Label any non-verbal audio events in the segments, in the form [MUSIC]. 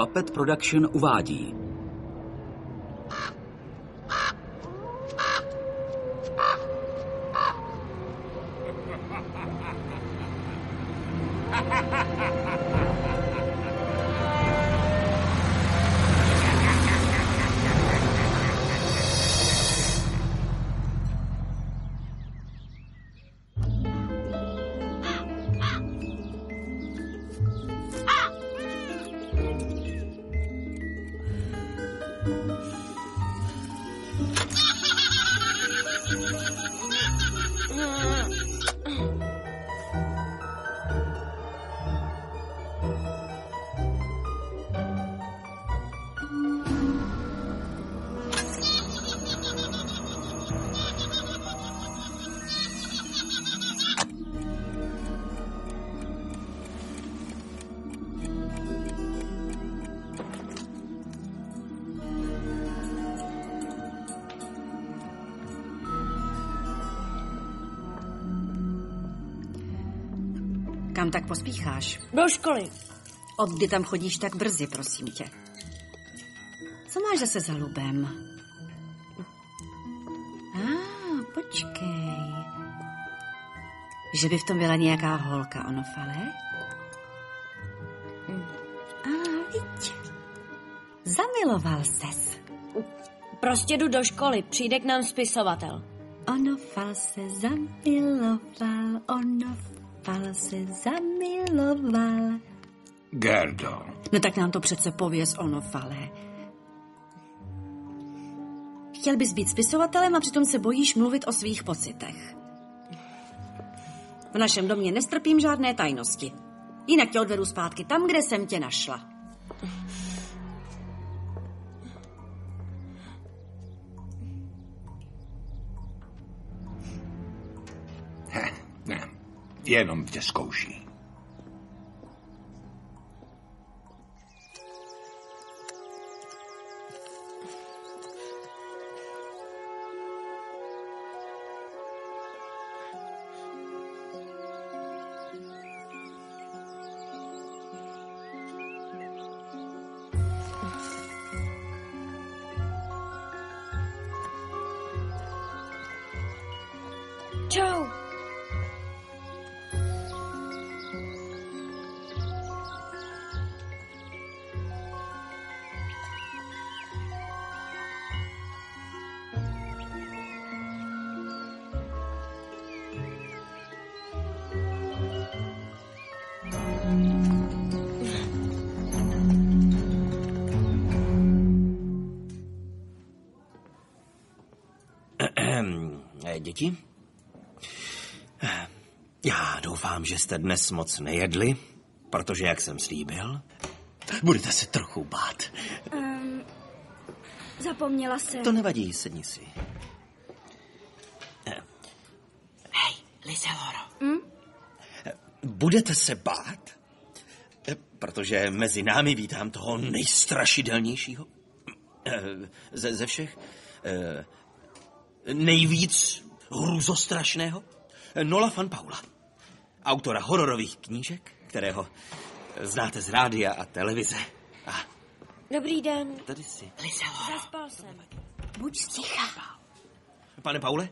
Vapet Production uvádí pospícháš? Do školy. Od kdy tam chodíš tak brzy, prosím tě? Co máš zase za lubem? A, ah, počkej. Že by v tom byla nějaká holka, ono fale? A, ah, viď. Zamiloval ses. Prostě jdu do školy, přijde k nám spisovatel. Ono fal se zamiloval, ono fal se zamiloval. Gerdo. No tak nám to přece pověz ono fale. Chtěl bys být spisovatelem a přitom se bojíš mluvit o svých pocitech. V našem domě nestrpím žádné tajnosti. Jinak tě odvedu zpátky tam, kde jsem tě našla. Heh, ne, jenom tě zkouší. Já doufám, že jste dnes moc nejedli, protože, jak jsem slíbil, budete se trochu bát. Um, zapomněla se. To nevadí, sedni si. Eh, Hej, Liseloro. Hm? Budete se bát? Eh, Protože mezi námi vítám toho nejstrašidelnějšího ze, ze všech. Nejvíc hruzostrašného. Nola van Paula. Autora hororových knížek, kterého znáte z rádia a televize. A Dobrý den. tady si. Zaspal jsem. Buď sticha. Pane Paule,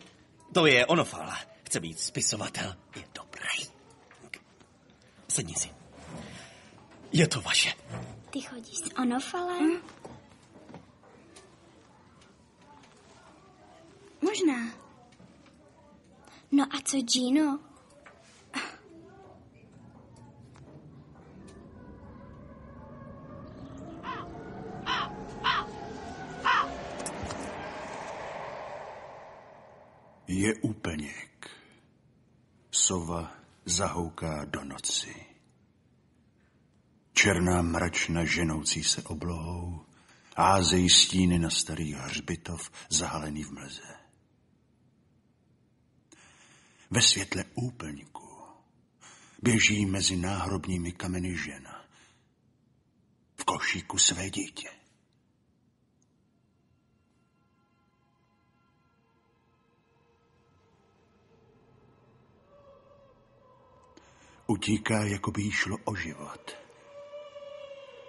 to je Onofala. Chce být spisovatel. Je dobrý. Sedni si. Je to vaše. Ty chodíš s Onofalem? Hm? Možná. No a co Gino? Je úplněk. Sova zahouká do noci. Černá mračna ženoucí se oblohou házejí stíny na starý hřbitov zahalený v mlze. Ve světle úplňku Běží mezi náhrobními kameny žena. V košíku své dítě. Utíká, jako by jí šlo o život.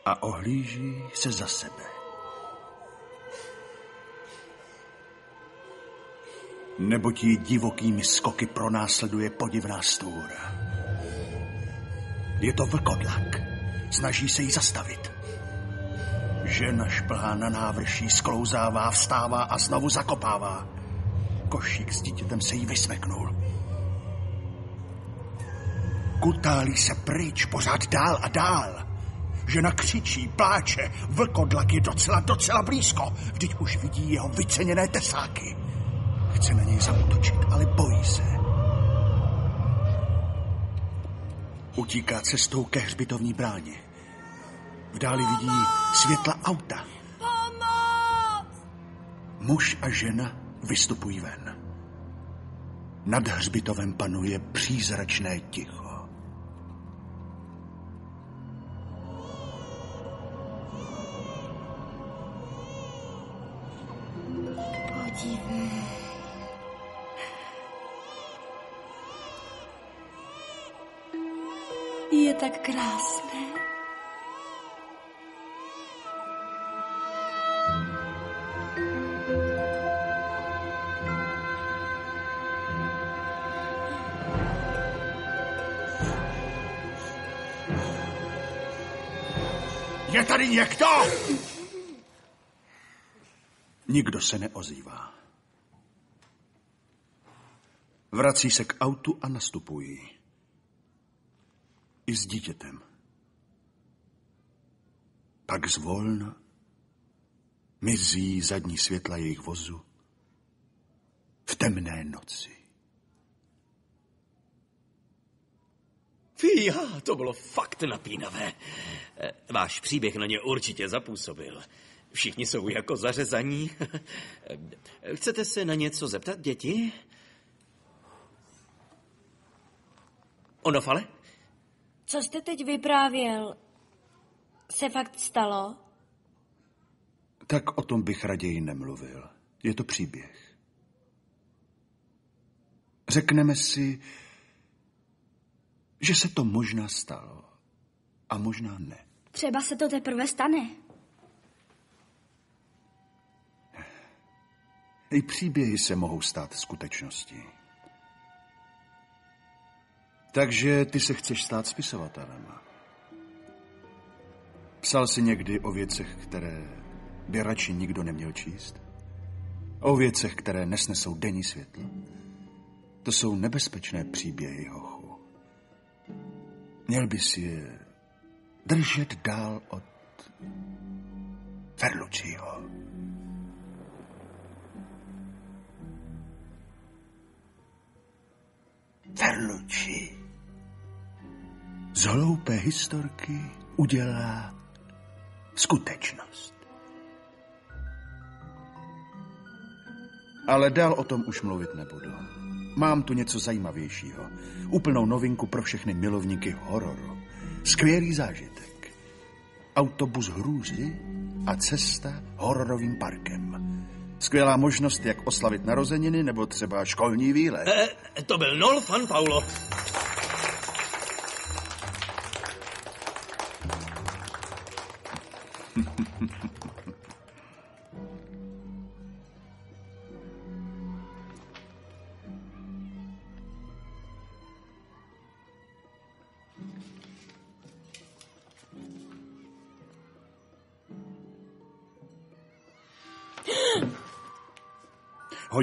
A ohlíží se za sebe. Neboť jí divokými skoky pronásleduje podivná stůra. Je to vlkodlak. Snaží se jí zastavit. Žena šplhá na návrší, sklouzává, vstává a znovu zakopává. Košík s dítětem se jí vysmeknul. Kutálí se pryč, pořád dál a dál. Žena křičí, pláče, vlkodlak je docela, docela blízko. Vždyť už vidí jeho vyceněné tesáky. Chce na něj zautočit, ale bojí se. Utíká cestou ke hřbitovní bráně. V dáli vidí světla auta. Muž a žena vystupují ven. Nad hřbitovem panuje přízračné ticho. Krásné. Je tady někdo? Nikdo se neozývá. Vrací se k autu a nastupují. I s dítětem. Pak zvolna mizí zadní světla jejich vozu v temné noci. Já, to bylo fakt napínavé. Eh, Váš příběh na ně určitě zapůsobil. Všichni jsou jako zařezaní. [LAUGHS] Chcete se na něco zeptat, děti? Onofale? Co jste teď vyprávěl, se fakt stalo? Tak o tom bych raději nemluvil. Je to příběh. Řekneme si, že se to možná stalo a možná ne. Třeba se to teprve stane. I příběhy se mohou stát skutečností. Takže ty se chceš stát spisovatelem. Psal jsi někdy o věcech, které by radši nikdo neměl číst? O věcech, které nesnesou denní světlo. To jsou nebezpečné příběhy, hochu. Měl bys je držet dál od Ferlucciho. Ferlucci z hloupé historky udělá skutečnost. Ale dál o tom už mluvit nebudu. Mám tu něco zajímavějšího. Úplnou novinku pro všechny milovníky hororu. Skvělý zážitek. Autobus hrůzy a cesta hororovým parkem. Skvělá možnost, jak oslavit narozeniny nebo třeba školní výlet. Eh, to byl Nol Fan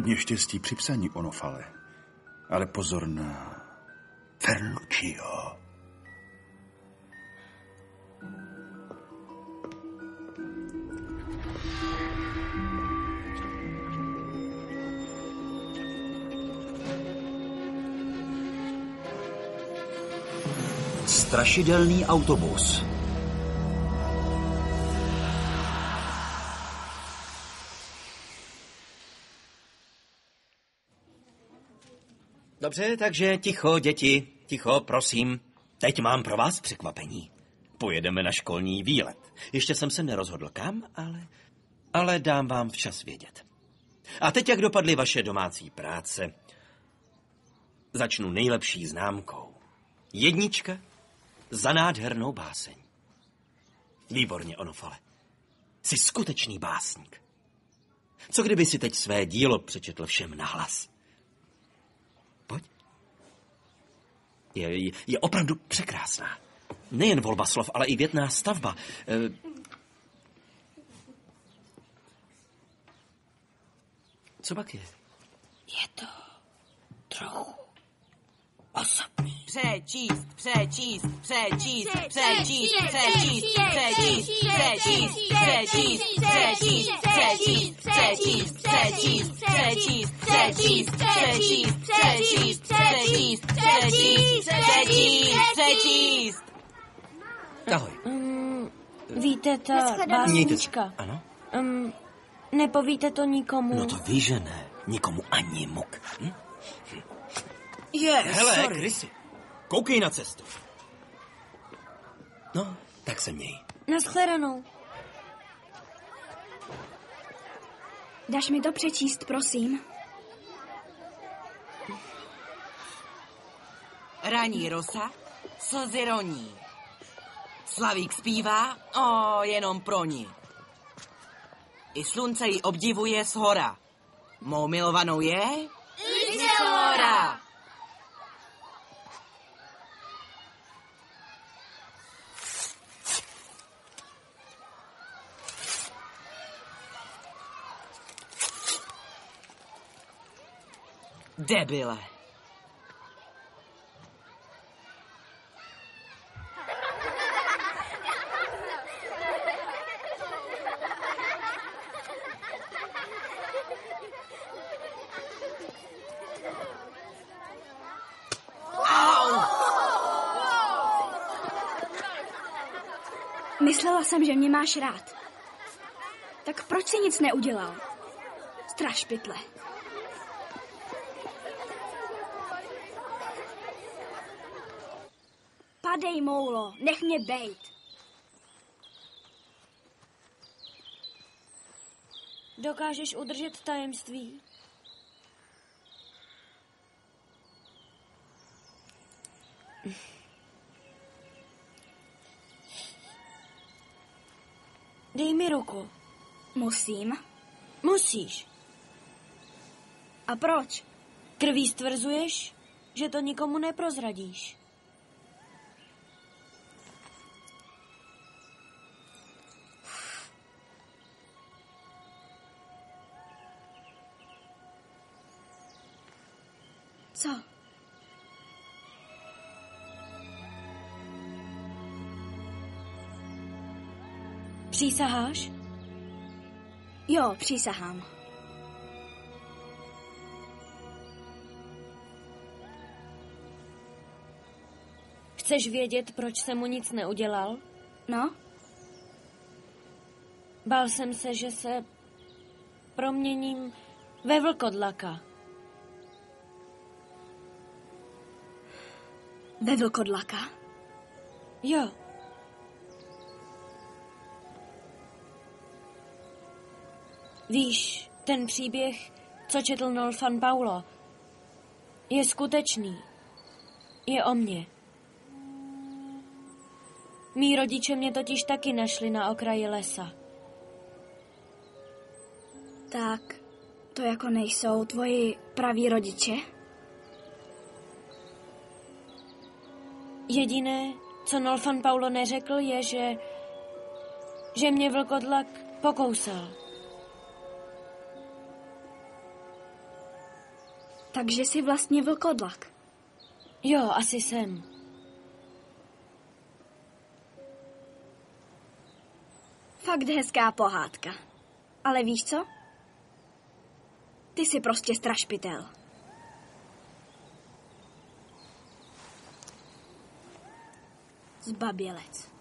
Hodně štěstí při psaní Onofale. Ale pozor na Ferluccio. Strašidelný autobus. Dobře, takže ticho, děti, ticho, prosím. Teď mám pro vás překvapení. Pojedeme na školní výlet. Ještě jsem se nerozhodl kam, ale, ale dám vám včas vědět. A teď, jak dopadly vaše domácí práce, začnu nejlepší známkou. Jednička za nádhernou báseň. Výborně, Onofale. Jsi skutečný básník. Co kdyby si teď své dílo přečetl všem nahlas? Je, je opravdu překrásná. Nejen volba slov, ale i větná stavba. Eh, Co pak je? Je to trochu osobní. Přečíst, přečíst, přečíst, přečíst, přečíst, přečíst, přečíst, přečíst, přečíst, přečíst, přečíst, přečíst, přečíst, přečíst, přečíst, přečíst, přečíst, přečíst, přečíst, přečíst. Ahoj. Um, víte, ta básnička. Ano? Um, nepovíte to nikomu? No to víš, že ne. Nikomu ani muk. Hm? Je, Hele, sorry. Chrissy, koukej na cestu. No, tak se měj. Naschledanou. Dáš mi to přečíst, prosím? Raní rosa, slzy roní. Slavík zpívá, o, jenom pro ní. I slunce ji obdivuje z hora. Mou milovanou je? Hora. Debile. Myslela jsem, že mě máš rád. Tak proč si nic neudělal? Straš pytle. Padej, moulo, nech mě bejt. Dokážeš udržet tajemství? Dej mi ruku. Musím. Musíš. A proč? Krví stvrzuješ, že to nikomu neprozradíš. Přísaháš? Jo, přísahám. Chceš vědět, proč jsem mu nic neudělal? No, Bál jsem se, že se proměním ve vlkodlaka. ve vlkodlaka. Jo. Víš, ten příběh, co četl Nolfan Paulo, je skutečný. Je o mně. Mí rodiče mě totiž taky našli na okraji lesa. Tak, to jako nejsou tvoji praví rodiče? Jediné, co Nolfan Paulo neřekl, je, že, že mě vlkodlak pokousal. Takže jsi vlastně vlkodlak. Jo, asi jsem. Fakt hezká pohádka. Ale víš co? Ty jsi prostě strašpitel. Zbabělec.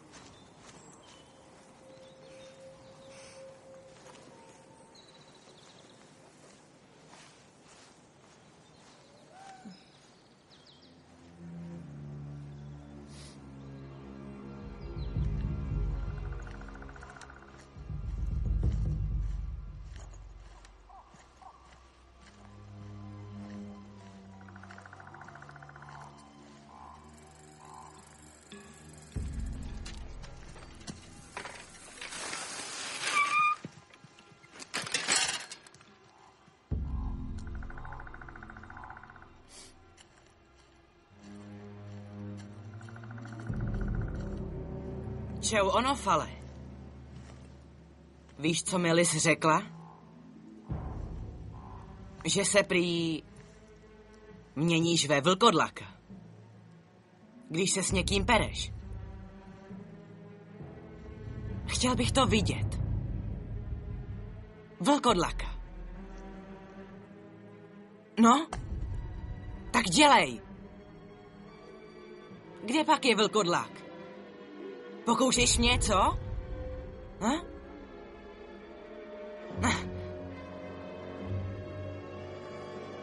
Čau, Onofale. Víš, co mi Lis řekla? Že se prý měníš ve vlkodlaka. Když se s někým pereš. Chtěl bych to vidět. Vlkodlaka. No, tak dělej. Kde pak je vlkodlak? Pokoušeš mě, co? Ha? Ha.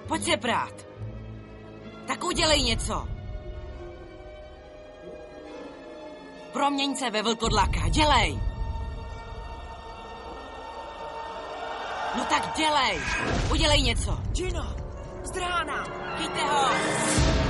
Pojď se prát. Tak udělej něco. Proměň se ve vlkodlaka, dělej. No tak dělej. Udělej něco. Gino, z rána. Chyťte ho.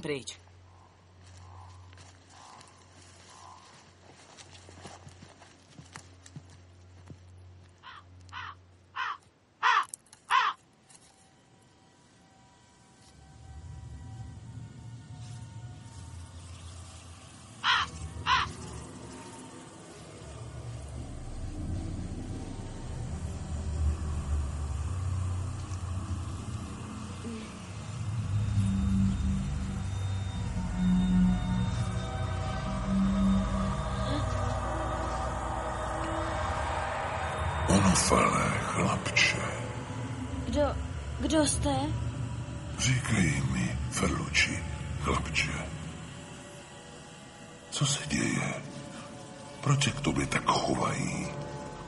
Jdem Onofale, chlapče, Kdo, kdo jste? říkej mi, Ferluči, chlapče. Co se děje? Proč se k tobě tak chovají?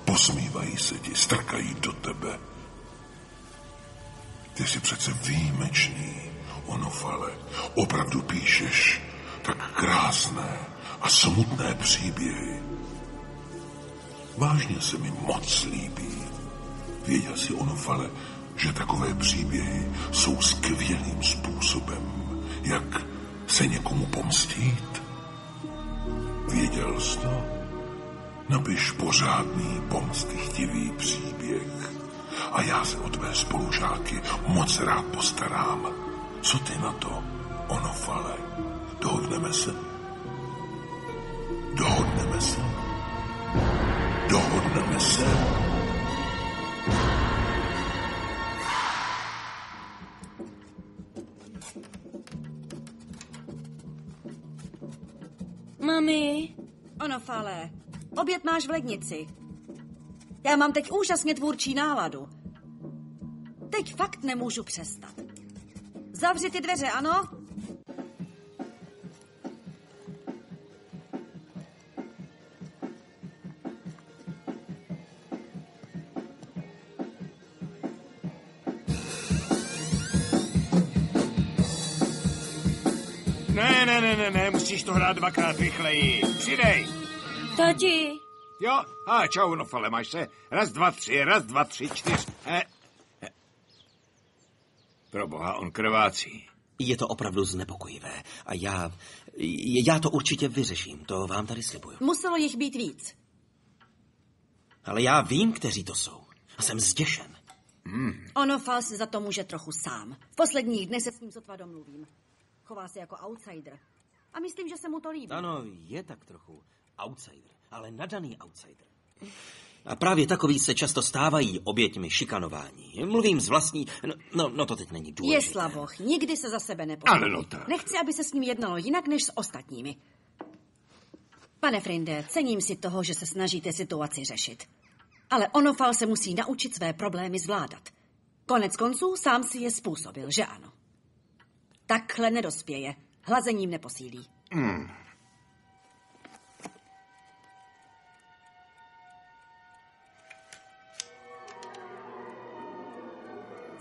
Posmívají se ti, strkají do tebe. Ty jsi přece výjimečný, Onofale. Opravdu píšeš tak krásné a smutné příběhy. Vážně se mi moc líbí. Věděl si, Onofale, že takové příběhy jsou skvělým způsobem, jak se někomu pomstít? Věděl jsi to? Napiš pořádný pomstychtivý příběh a já se o tvé spolužáky moc rád postarám. Co ty na to, Onofale? Dohodneme se? Dohodneme se? Dohodneme se? Mami, Ono, Fale, oběd máš v lednici. Já mám teď úžasně tvůrčí náladu. Teď fakt nemůžu přestat. Zavři ty dveře, ano? Ne, ne, ne, musíš to hrát dvakrát rychleji. Přidej. tati, Jo? A čau, no fale, máš se. Raz, dva, tři, raz, dva, tři, čtyř. He. He. Pro boha, on krvácí. Je to opravdu znepokojivé. A já... Já to určitě vyřeším, to vám tady slibuju. Muselo jich být víc. Ale já vím, kteří to jsou. A jsem zděšen. Ono, Fal si za to může trochu sám. V posledních dnech se s ním sotva domluvím. Chová se jako outsider. A myslím, že se mu to líbí. Ano, je tak trochu outsider, ale nadaný outsider. A právě takový se často stávají oběťmi šikanování. Mluvím z vlastní... No, no, no to teď není důležité. Je slavoch, nikdy se za sebe nepostaví. Ale no tak. Nechci, aby se s ním jednalo jinak než s ostatními. Pane Frinde, cením si toho, že se snažíte situaci řešit. Ale Onofal se musí naučit své problémy zvládat. Konec konců sám si je způsobil, že ano. Takhle nedospěje. Hlazením neposílí.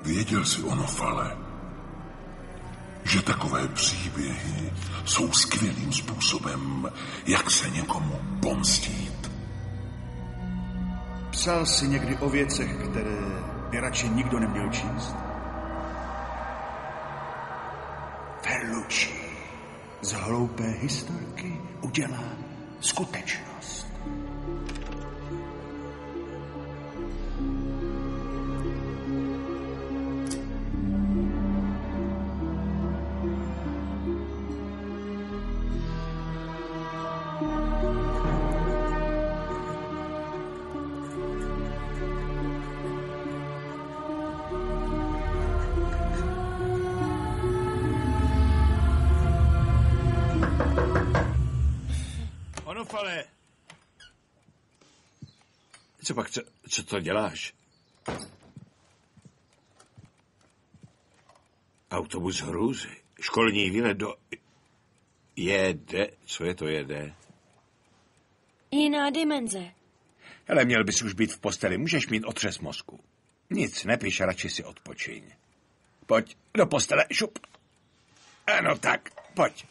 Věděl si, Onofale, že takové příběhy jsou skvělým způsobem, jak se někomu pomstít. Psal si někdy o věcech, které by radši nikdo neměl číst? Z hloupé historky udělá skutečnost. Co pak, co, co to děláš? Autobus hrůzy. Školní výlet do... Jede. Co je to jede? Jiná dimenze. Hele, měl bys už být v posteli. Můžeš mít otřes mozku. Nic, nepiš, radši si odpočiň. Pojď do postele, šup. Ano, tak, pojď.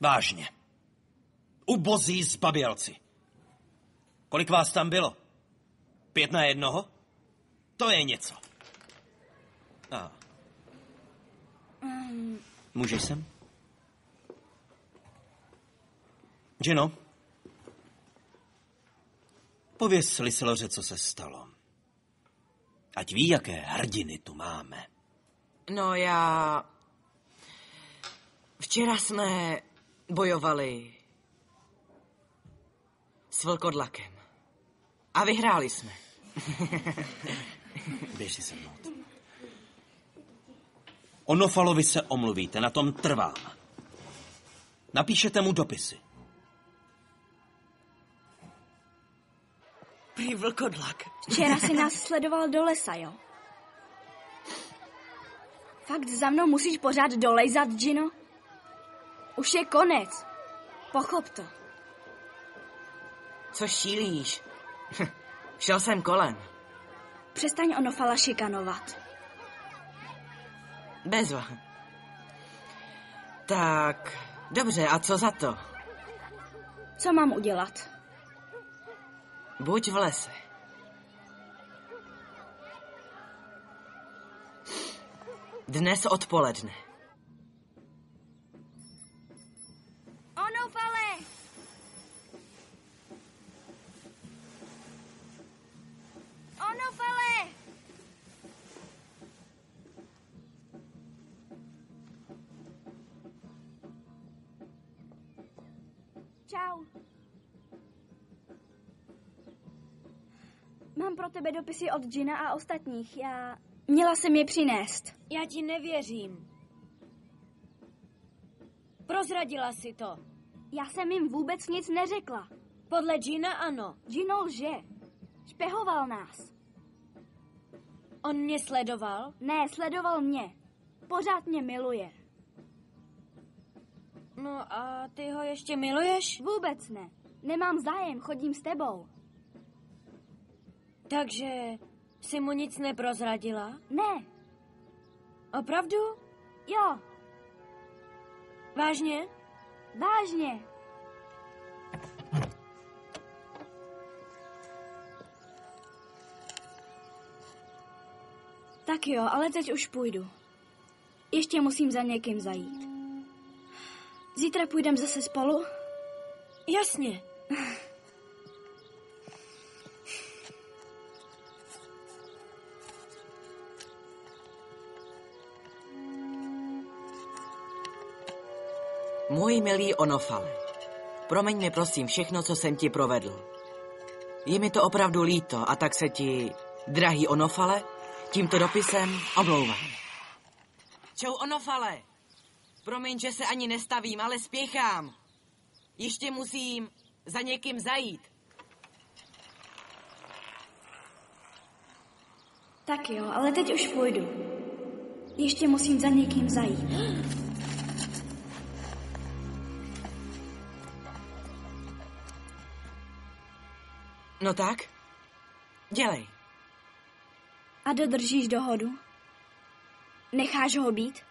Vážně. Ubozí zbabělci. Kolik vás tam bylo? Pět na jednoho? To je něco. A. Můžeš sem? Gino? Pověz Liseloře, co se stalo. Ať ví, jaké hrdiny tu máme. No já... Včera jsme bojovali s vlkodlakem. A vyhráli jsme. [LAUGHS] Běž si se mnou. Onofalovi se omluvíte, na tom trvám. Napíšete mu dopisy. Prý vlkodlak. Včera si nás sledoval do lesa, jo? Fakt za mnou musíš pořád dolejzat, Gino? Už je konec. Pochop to. Co šílíš? Šel jsem kolem. Přestaň Onofala šikanovat. Bezva. Tak, dobře, a co za to? Co mám udělat? Buď v lese. Dnes odpoledne. Onofale! Onofale! Pro tebe dopisy od Gina a ostatních. Já... Měla jsem je přinést. Já ti nevěřím. Prozradila si to. Já jsem jim vůbec nic neřekla. Podle Gina ano. Gino lže. Špehoval nás. On mě sledoval? Ne, sledoval mě. Pořád mě miluje. No a ty ho ještě miluješ? Vůbec ne. Nemám zájem, chodím s tebou. Takže jsi mu nic neprozradila? Ne, Opravdu? jo, Vážně? vážně. Tak jo, ale teď už půjdu. Ještě musím za někým zajít. Zítra půjdeme zase spolu? Jasně. [LAUGHS] Můj milý Onofale, promiň mi prosím všechno, co jsem ti provedl. Je mi to opravdu líto a tak se ti, drahý Onofale, tímto dopisem omlouvám. Čau Onofale, promiň, že se ani nestavím, ale spěchám. Ještě musím za někým zajít. Tak jo, ale teď už půjdu. Ještě musím za někým zajít. [GASPS] No tak? Dělej. A dodržíš dohodu? Necháš ho být?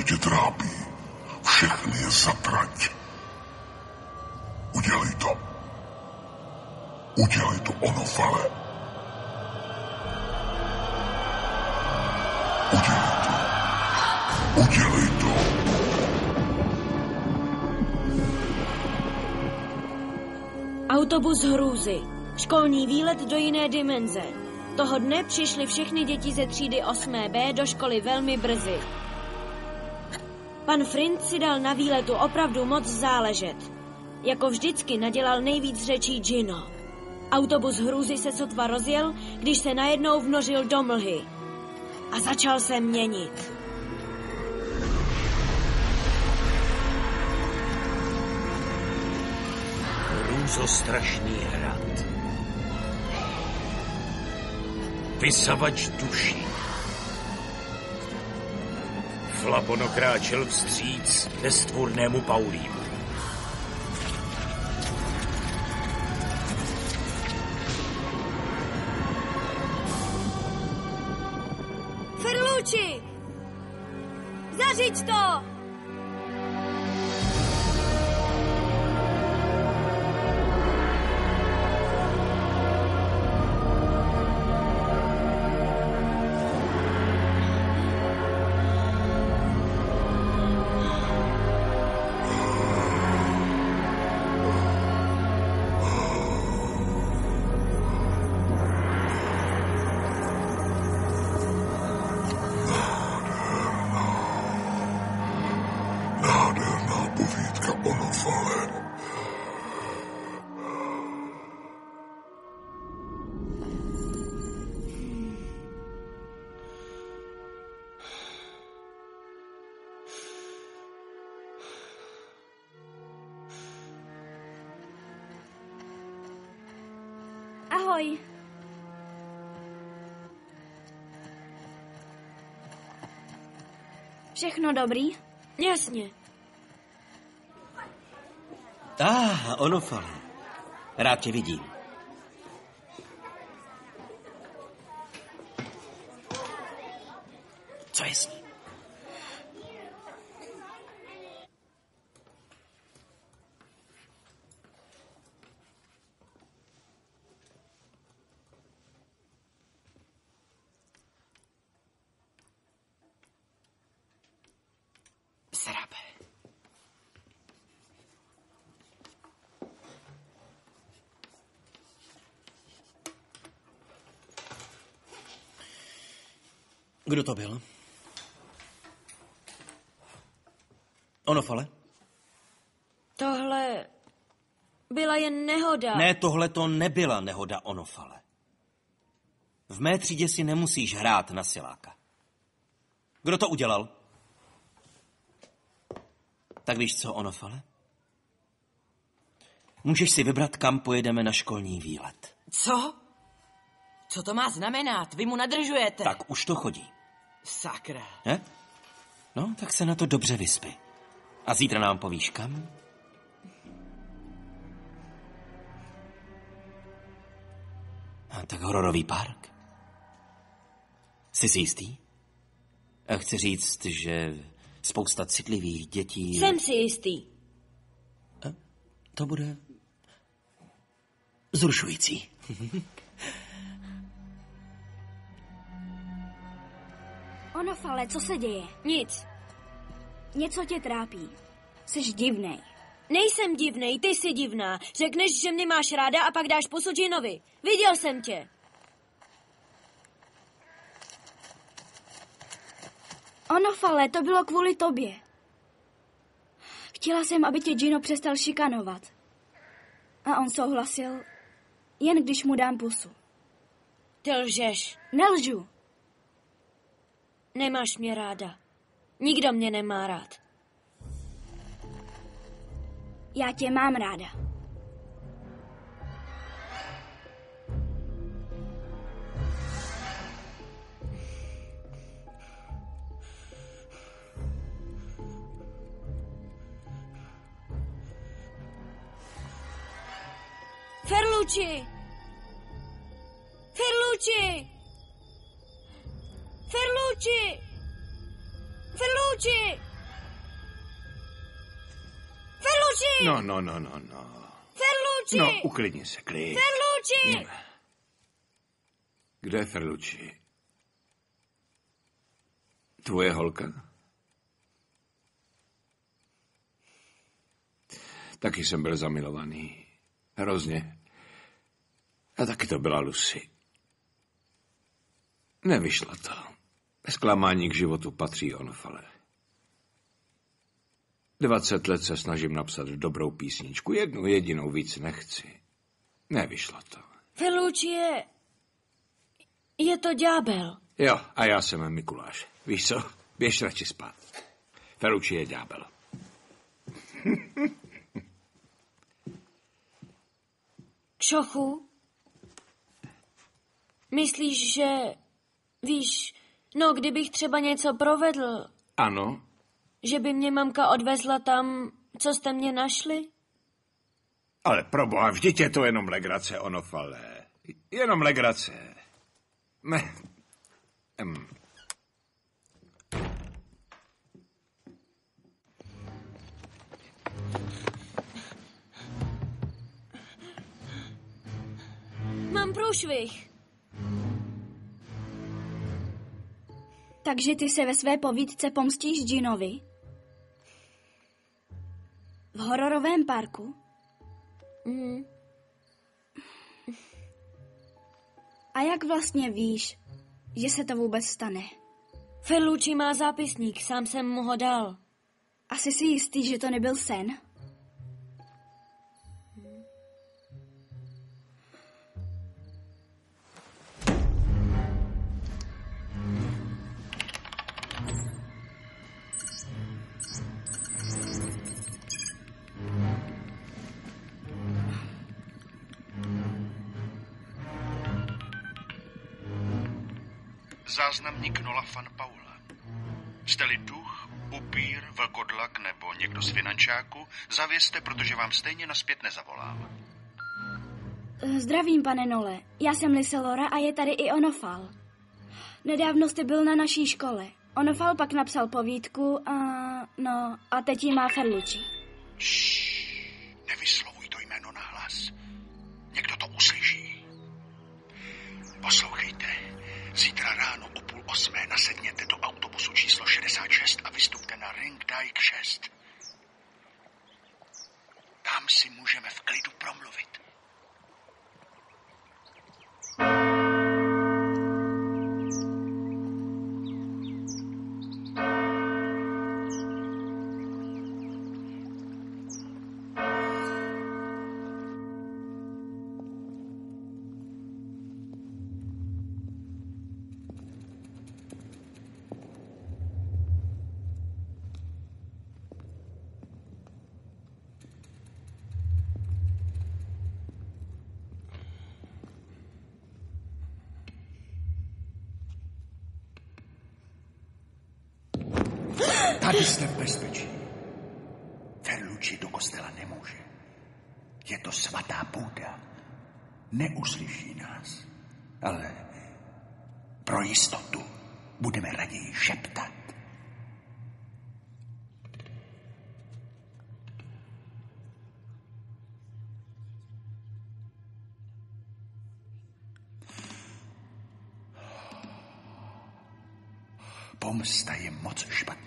Co tě trápí. Všechny je zatrať. Udělej to. Udělej to, Onofale. Udělej to. Udělej to. Autobus hrůzy. Školní výlet do jiné dimenze. Toho dne přišly všechny děti ze třídy 8B do školy velmi brzy. Pan Frint si dal na výletu opravdu moc záležet. Jako vždycky nadělal nejvíc řečí Gino. Autobus hrůzy se sotva rozjel, když se najednou vnořil do mlhy. A začal se měnit. Hrůzostrašný hrad. Vysavač duší. Flabono kráčel vstříc nestvůrnému Paulímu. Všechno dobrý? Jasně. Ah, Onofale. Rád tě vidím. Kdo to byl? Onofale? Tohle byla jen nehoda. Ne, tohle to nebyla nehoda Onofale. V mé třídě si nemusíš hrát na siláka. Kdo to udělal? Tak víš co, Onofale? Můžeš si vybrat, kam pojedeme na školní výlet. Co? Co to má znamenat? Vy mu nadržujete. Tak už to chodí. Sakra. Ne? No, tak se na to dobře vyspí. A zítra nám povíš kam? A tak hororový park. Jsi si jistý? A chci říct, že spousta citlivých dětí... Jsem si jistý. To bude zrušující. [LAUGHS] Ono, Fale, co se děje? Nic. Něco tě trápí. Jsi divnej. Nejsem divnej, ty jsi divná. Řekneš, že mě máš ráda a pak dáš pusu Ginovi. Viděl jsem tě. Ono, Fale, to bylo kvůli tobě. Chtěla jsem, aby tě Gino přestal šikanovat. A on souhlasil, jen když mu dám pusu. Ty lžeš. Nelžu. Nemáš mě ráda. Nikdo mě nemá rád. Já tě mám ráda. Ferlucci! Ferlucci! Ferlucci! Ferlucci! Ferlucci! No, no, no, no, no. Ferlucci! No, uklidni se, klid. Ferlucci! Kde je Ferlucci? Tvoje holka? Taky jsem byl zamilovaný. Hrozně. A taky to byla Lucy. Nevyšlo to. Zklamání k životu patří Onofale. Dvacet let se snažím napsat dobrou písničku. Jednu jedinou víc nechci. Nevyšlo to. Ferlucci je... Je to ďábel. Jo, a já jsem Mikuláš. Víš co? Běž radši spát. Feluči je ďábel. [LAUGHS] Kšochu? Myslíš, že... Víš, no kdybych třeba něco provedl, Ano, že by mě mamka odvezla tam, co jste mě našli? ale pro boha, vždyť je to jenom legrace, Onofale. Jenom legrace. Ne. Hm. Mám průšvih. Takže ty se ve své povídce pomstíš Ginovi? V hororovém parku? Mm. A jak vlastně víš, že se to vůbec stane? Ferlucci má zápisník, sám jsem mu ho dal. Asi si jistý, že to nebyl sen? Záznamník Nola van Paula. Jste-li duch, upír, vlkodlak nebo někdo z finančáku, zavěste, protože vám stejně naspět nezavolám. Zdravím, pane Nole. Já jsem Liselora a je tady i Onofal. Nedávno jste byl na naší škole. Onofal pak napsal povídku a... no, a teď ji má Ferlucci. Nevyslovuj osmé nasedněte do autobusu číslo 66 a vystupte na Ring Dike 6. Tam si můžeme v klidu promluvit.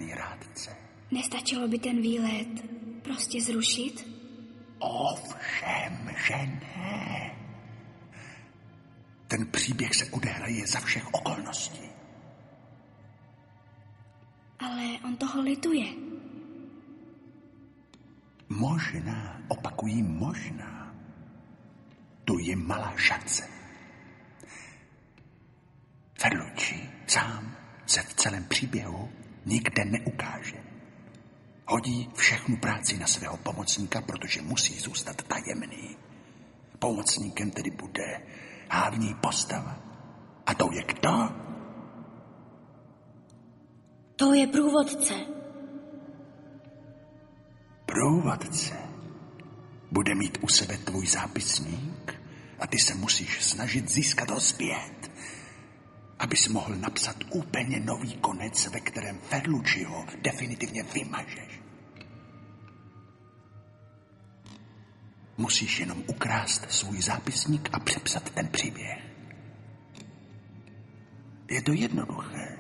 Špatný rádce. Nestačilo by ten výlet prostě zrušit? Ovšem, že ne. Ten příběh se odehraje za všech okolností. Ale on toho lituje. Možná, opakují možná. Tu je malá šance. Ferlucci sám se v celém příběhu nikde neukáže. Hodí všechnu práci na svého pomocníka, protože musí zůstat tajemný. Pomocníkem tedy bude hlavní postava. A to je kdo? To je průvodce. Průvodce. Bude mít u sebe tvůj zápisník a ty se musíš snažit získat ho zpět, abys mohl napsat úplně nový konec, ve kterém Ferlucciho definitivně vymažeš. Musíš jenom ukrást svůj zápisník a přepsat ten příběh. Je to jednoduché.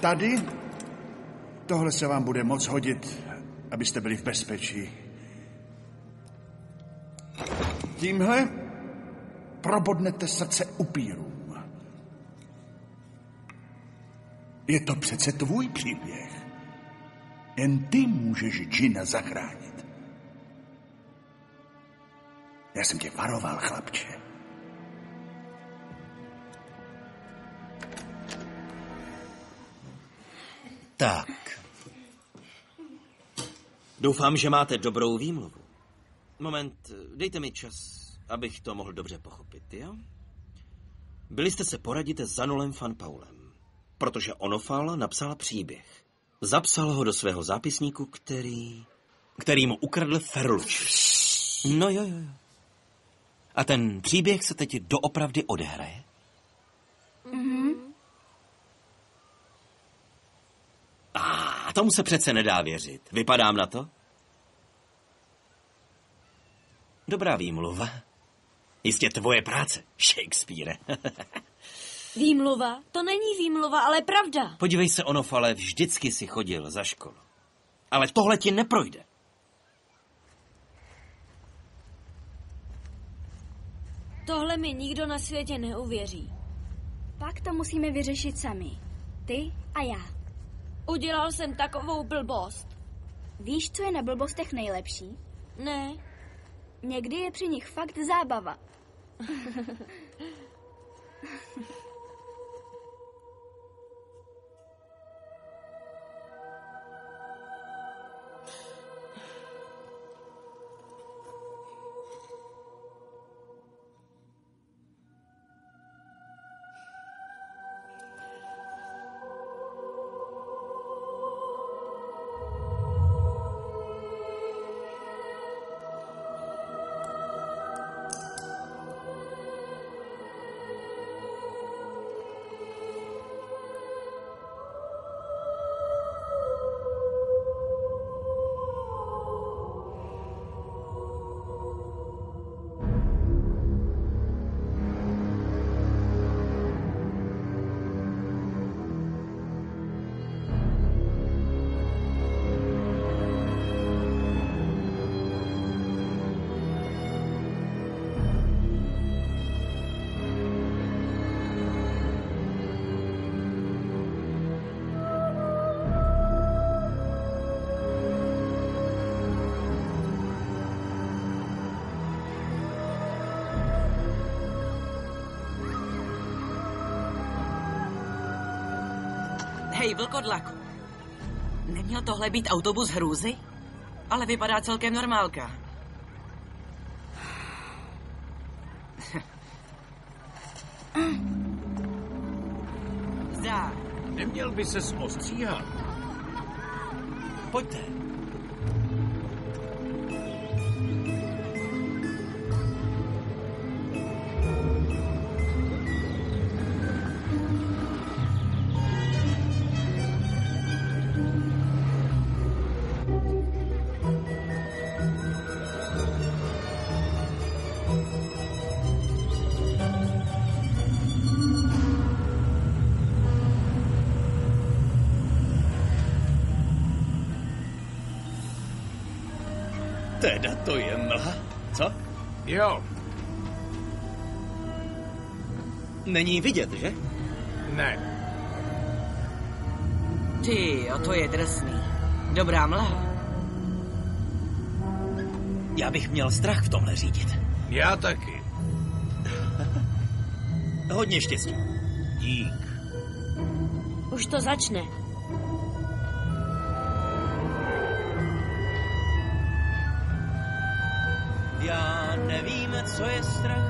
Tady tohle se vám bude moc hodit, abyste byli v bezpečí. Tímhle probodnete srdce upírům. Je to přece tvůj příběh. Jen ty můžeš Gina zachránit. Já jsem tě varoval, chlapče. Tak. Doufám, že máte dobrou výmluvu. Moment, dejte mi čas, abych to mohl dobře pochopit, jo? Byli jste se poradit s Zanulem van Paulem, protože Onofal napsal příběh. Zapsal ho do svého zápisníku, který... který mu ukradl Ferluč. No jo, jo, jo. A ten příběh se teď doopravdy odehraje? Mhm. A tomu se přece nedá věřit. Vypadám na to? Dobrá výmluva. Jistě tvoje práce, Shakespeare. [LAUGHS] Výmluva? To není výmluva, ale pravda. Podívej se, Onofale, vždycky si chodil za školu. Ale tohle ti neprojde. Tohle mi nikdo na světě neuvěří. Pak to musíme vyřešit sami. Ty a já. Udělal jsem takovou blbost. Víš, co je na blbostech nejlepší? Ne. Někdy je při nich fakt zábava. [LAUGHS] tohle být autobus hrůzy? Ale vypadá celkem normálka. Zdá. Neměl by se ostříhat. Pojďte. Není vidět, že? ne. Ty, jo, to je drsný. Dobrá mlha. Já bych měl strach v tomhle řídit. Já taky. [LAUGHS] Hodně štěstí. Dík. Už to začne. Já nevím, co je strach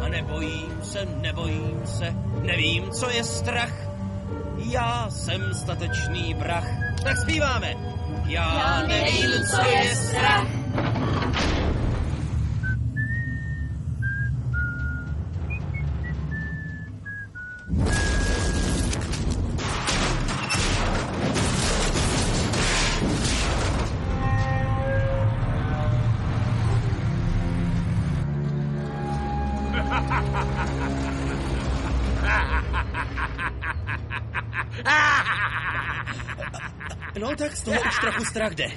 a nebojím se, nebojím se, nevím, co je strach. Já jsem statečný vrah. Tak zpíváme. Já, Já nevím, co je strach. Trochu strach jde.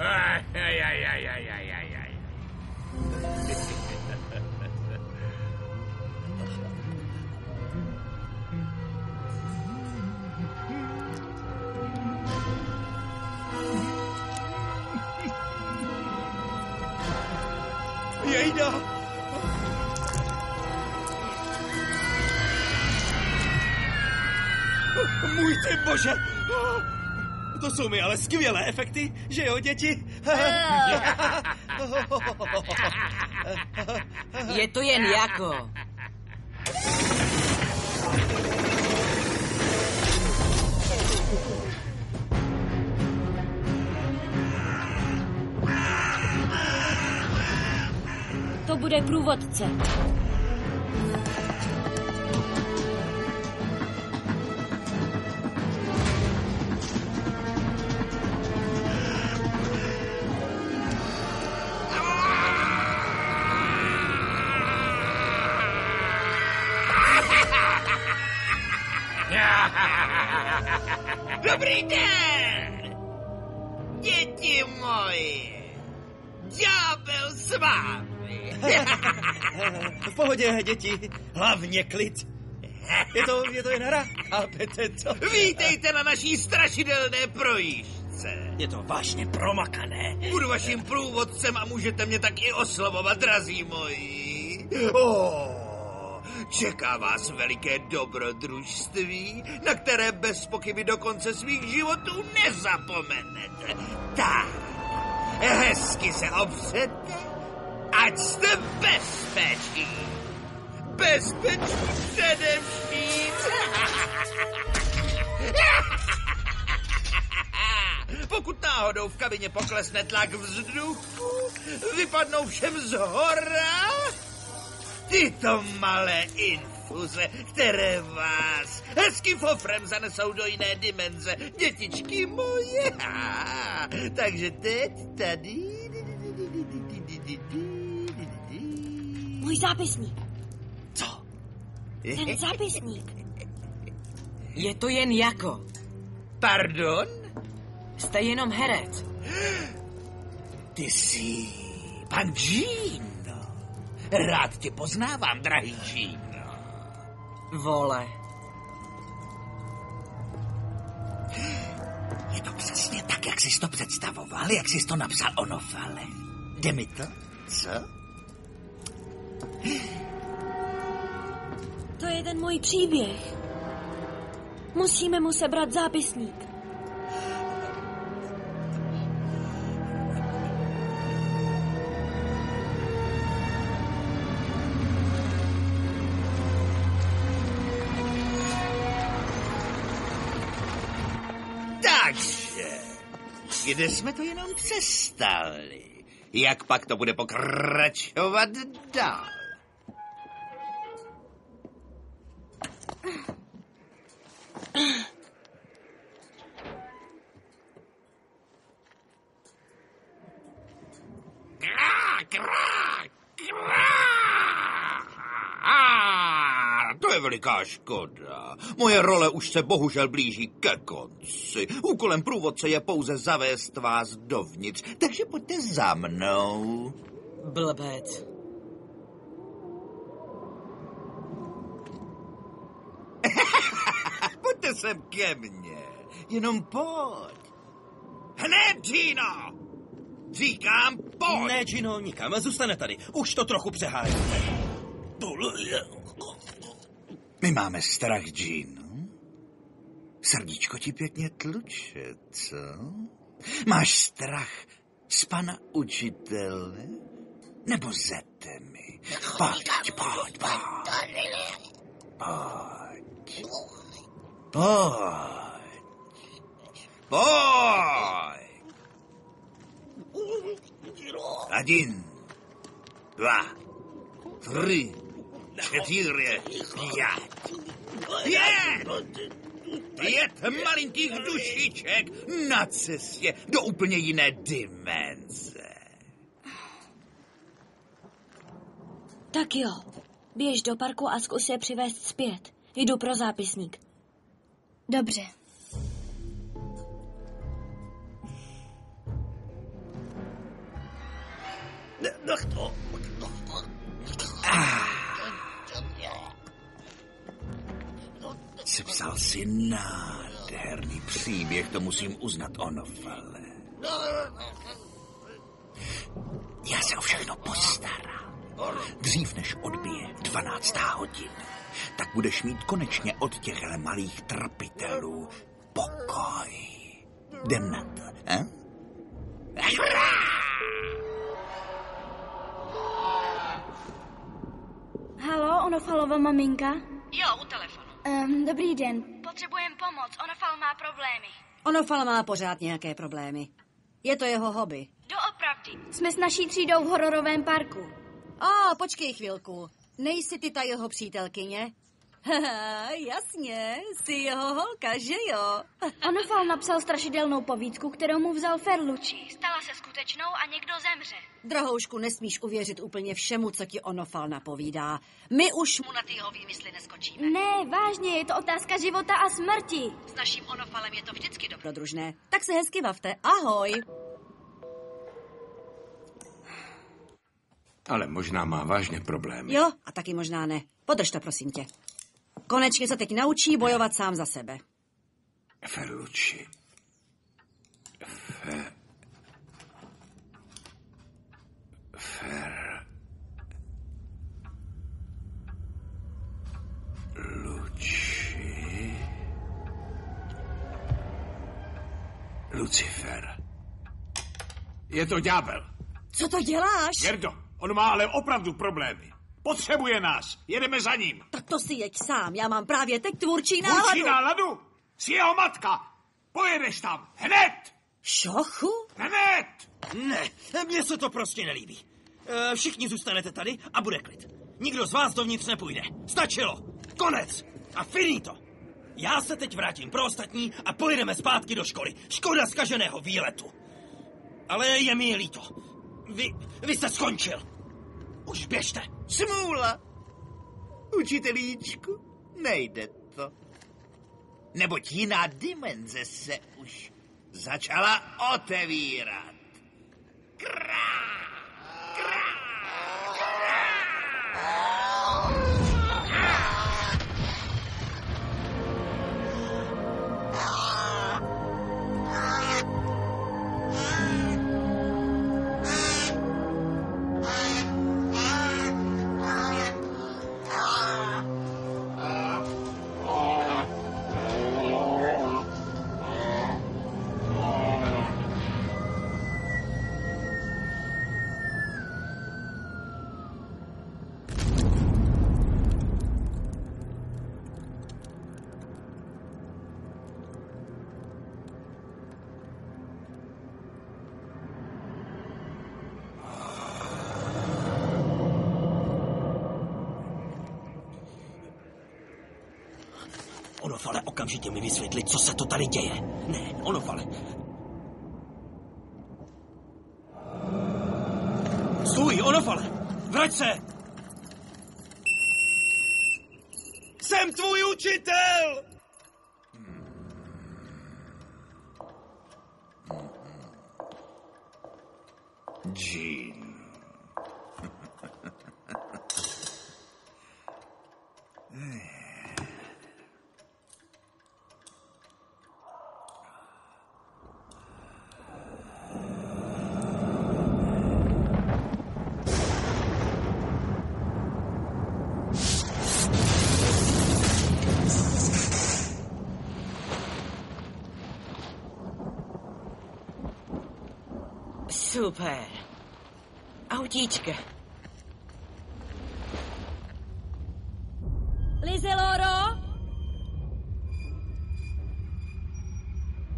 Aj, aj, aj, aj, aj, aj, aj, aj. Skvělé efekty, že jo, děti? [LAUGHS] Je to jen jako. To bude průvodce. Pohodě, děti. Hlavně klid. Je to, je to jen hra, chápete to? Vítejte na naší strašidelné projížďce. Je to vážně promakané. Budu vaším průvodcem a můžete mě tak i oslovovat, drazí moji. Oh. Čeká vás veliké dobrodružství, na které bez pochyby do konce svých životů nezapomenete. Tak, hezky se opřete, ať jste bezpečí. Bezpečí především. [LAUGHS] Pokud náhodou v kabině poklesne tlak vzduchu, vypadnou všem z hora tyto malé infuze, které vás hezky fofrem zanesou do jiné dimenze, dětičky moje. [LAUGHS] Takže teď tady... Můj zápisník. Ten zápisník. Je to jen jako. Pardon? Jste jenom herec. Ty jsi pan Gino. Rád tě poznávám, drahý Gino. Vole. Je to přesně tak, jak jsi to představoval, jak jsi to napsal Onofale. Jde mi to? Co? To je ten můj příběh. Musíme mu sebrat zápisník. Takže, kde jsme to jenom přestali? Jak pak to bude pokračovat dál? To je veliká škoda. Moje role už se bohužel blíží ke konci. Úkolem průvodce je pouze zavést vás dovnitř, takže pojďte za mnou. Blbec. Pojďte sem ke mně. Jenom pojď. Hned, Gino! Říkám, pojď! Ne, Gino, nikam, zůstane tady. Už to trochu přeháníte. My máme strach, Gino. Srdíčko ti pěkně tluče, co? Máš strach z pana učitele? Nebo ze temy? Pojď, pojď, pojď. Pojď. Pojď. Pojď. Один, два, три, четыре, пять. Pět! Pět malinkých dušiček na cestě do úplně jiné dimenze. Tak jo, běž do parku a zkus je přivést zpět. Jdu pro zápisník. Dobře. Sepsal si nádherný příběh, to musím uznat, Onofale. Já se o všechno postarám. Dřív než odbije 12. hodin, tak budeš mít konečně od těchhle malých trpitelů pokoj. Jdem na to, eh? Halo, Onofalova maminka? Jo, u telefonu. Um, dobrý den. Potřebujem pomoc. Onofal má problémy. Onofal má pořád nějaké problémy. Je to jeho hobby. Doopravdy. Jsme s naší třídou v hororovém parku. A, počkej chvilku. Nejsi ty ta jeho přítelkyně? [LAUGHS] Haha, jasně, jsi jeho holka, že jo? [LAUGHS] Onofal napsal strašidelnou povídku, kterou mu vzal Ferluči. Stala se skutečnou a někdo zemře. Drahoušku, nesmíš uvěřit úplně všemu, co ti Onofal napovídá. My už mu na ty jeho výmysly neskočíme. Ne, vážně, je to otázka života a smrti. S naším Onofalem je to vždycky dobrodružné. Tak se hezky bavte. Ahoj. Ale možná má vážné problémy. Jo, a taky možná ne. Podrž to, prosím tě. Konečně se teď naučí bojovat sám za sebe. Ferluči. Fe... Fer... Luči... Lucifer. Je to ďábel. Co to děláš? Gerdo, on má ale opravdu problémy. Potřebuje nás. Jedeme za ním. Tak to si jeď sám. Já mám právě teď tvůrčí náladu. Tvůrčí náladu? Jsi jeho matka. Pojedeš tam. Hned. Šochu? Hned. Ne, mně se to prostě nelíbí. E, všichni zůstanete tady a bude klid. Nikdo z vás dovnitř nepůjde. Stačilo. Konec. A finito. Já se teď vrátím pro ostatní a pojedeme zpátky do školy. Škoda zkaženého výletu. Ale je mi líto. Vy, vy jste skončil. Už běžte. Smůla. Učitelíčku, nejde to. Neboť jiná dimenze se už začala otevírat. Krá, krá, Onofale, co se to tady děje. Ne, Onofale. Stůj, Onofale! Vrať se! jsem tvůj učitel! Jean. Super. Autíčka. Lizeloro?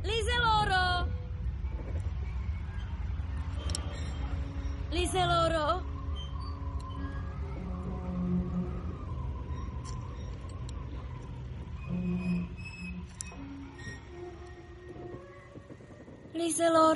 Lizeloro? Lizeloro? Lizeloro?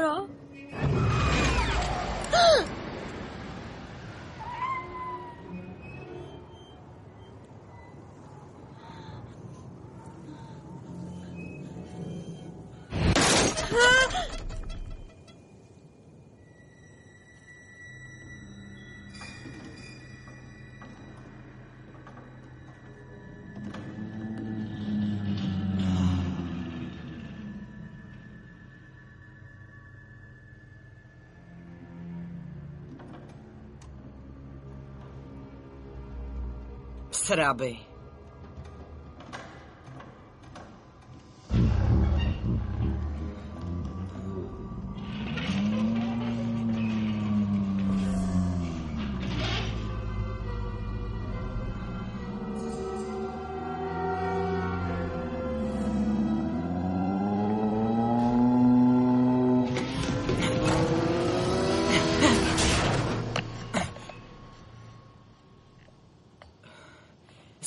Sraby.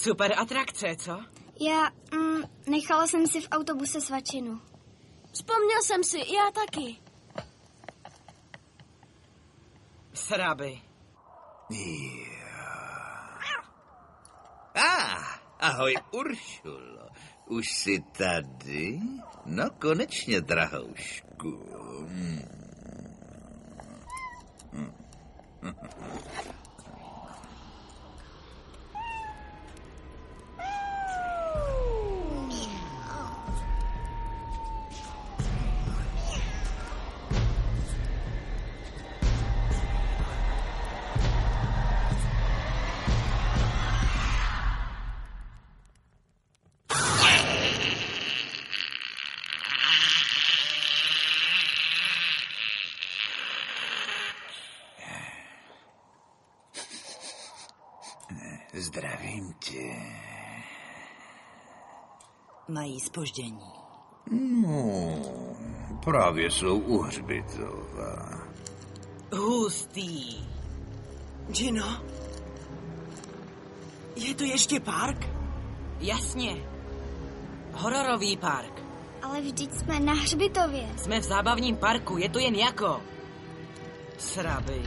Super atrakce, co? Já mm, nechala jsem si v autobuse svačinu. Vzpomněl jsem si, já taky. Sraby. Ah, ahoj Uršulo. Už jsi tady? No konečně, drahoušku. Hmm. Mají spoždění. No, právě jsou u hřbitova. Hustý. Gino? Je to ještě park? Jasně. Hororový park. Ale vždyť jsme na hřbitově. Jsme v zábavním parku, je to jen jako. Sraby.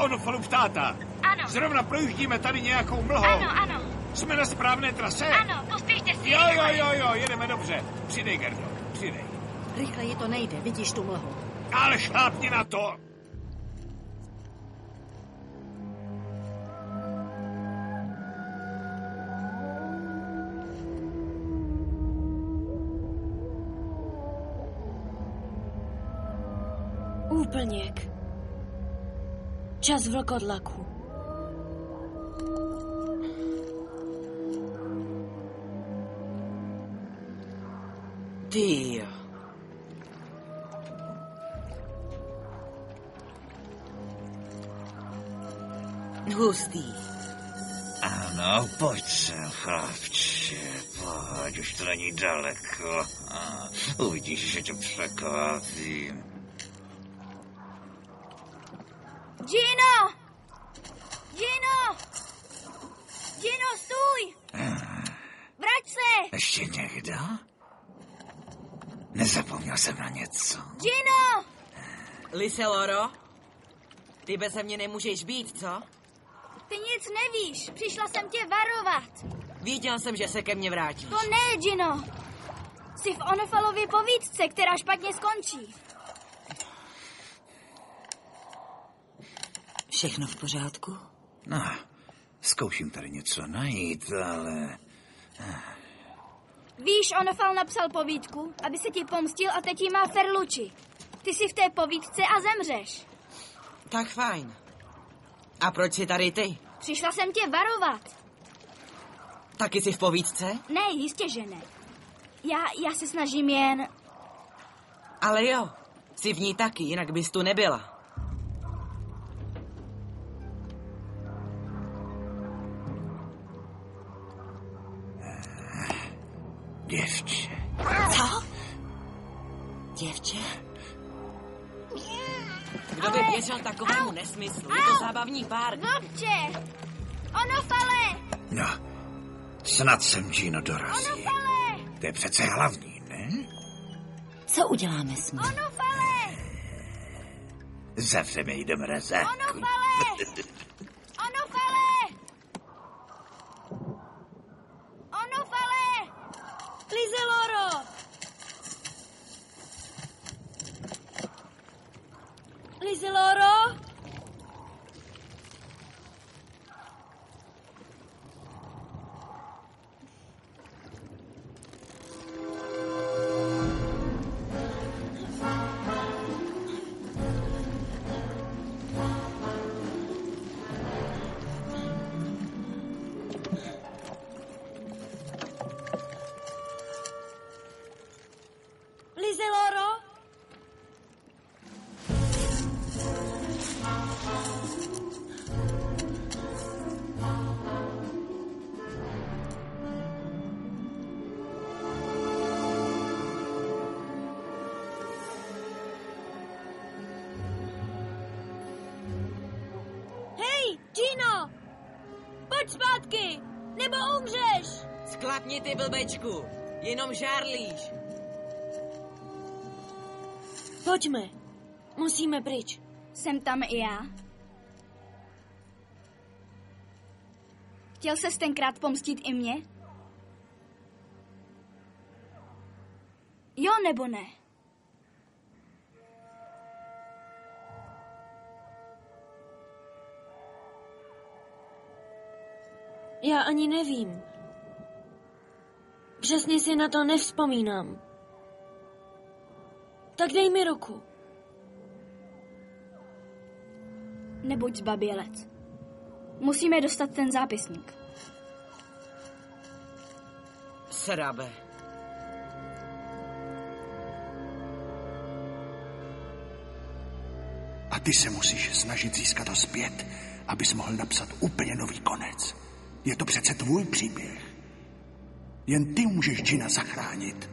Onofalu ptáta. Ano. Zrovna projíždíme tady nějakou mlhou. Ano, ano. Jsme na správné trase? Ano, pospíšte si. Jo, jo, jo, jo, jedeme dobře. Přidej, Gerdo, přidej. Rychle je to nejde, vidíš tu mlhu. Ale šlápni na to. Úplněk. Čas vlkodlaku. Ty jo. Hustý. Ano, pojď sem, chlapče, pojď, už to není daleko. A uvidíš, že tě překvapím. Gino! Gino! Gino, stůj! Vrať se! Ještě někdo? Nezapomněl jsem na něco. Gino! Liseloro? Ty bez mě nemůžeš být, co? Ty nic nevíš. Přišla jsem tě varovat. Věděl jsem, že se ke mně vrátíš. To ne, Gino. Jsi v Onofalově povídce, která špatně skončí. Všechno v pořádku? No, zkouším tady něco najít, ale... Víš, Onofal napsal povídku, aby se ti pomstil a teď jí má Ferluči. Ty jsi v té povídce a zemřeš. Tak fajn. A proč jsi tady ty? Přišla jsem tě varovat. Taky jsi v povídce? Ne, jistě, že ne. Já, já se snažím jen... Ale jo, jsi v ní taky, jinak bys tu nebyla. Děvče. Takovému nesmyslu? Je to zábavní park. Vlkče! Onofale! No, snad jsem Gino dorazí. Onofale! To je přece hlavní, ne? Co uděláme s ním? Onofale! Zavřeme jí do mrazáku. Onofale! Onofale! [LAUGHS] Blbečku, jenom žárlíš. Pojďme, musíme pryč. Jsem tam i já. Chtěl ses tenkrát pomstit i mě? Jo nebo ne? Já ani nevím. Přesně si na to nevzpomínám. Tak dej mi ruku. Nebuď zbabělec. Musíme dostat ten zápisník. Srabe. A ty se musíš snažit získat ho zpět, abys mohl napsat úplně nový konec. Je to přece tvůj příběh. Jen ty můžeš Gina zachránit.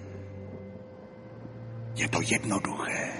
Je to jednoduché.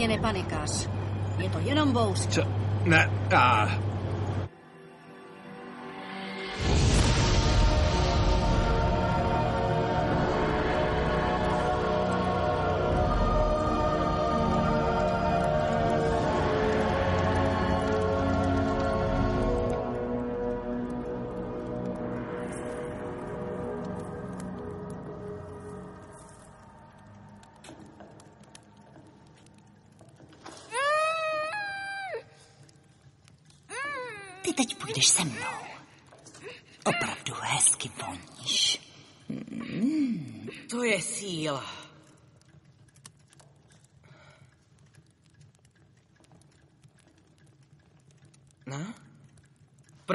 Hlavně nepanikař. Je to jenom bouř. Co? Ne, a...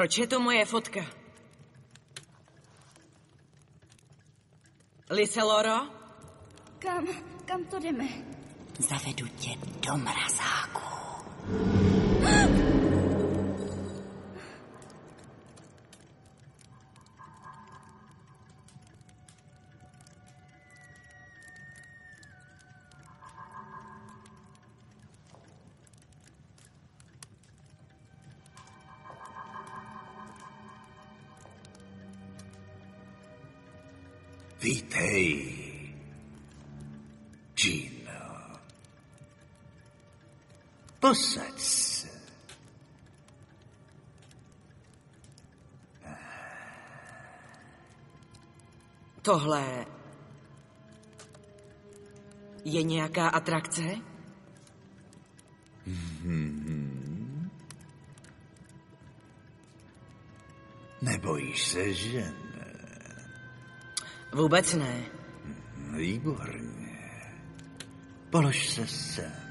Proč je to moje fotka? Liseloro? Kam, kam to jdeme? Zavedu tě do mrazáku. Posaď se. Tohle je nějaká atrakce? Hmm. Nebojíš se žen? Vůbec ne. Výborně. Polož se sem.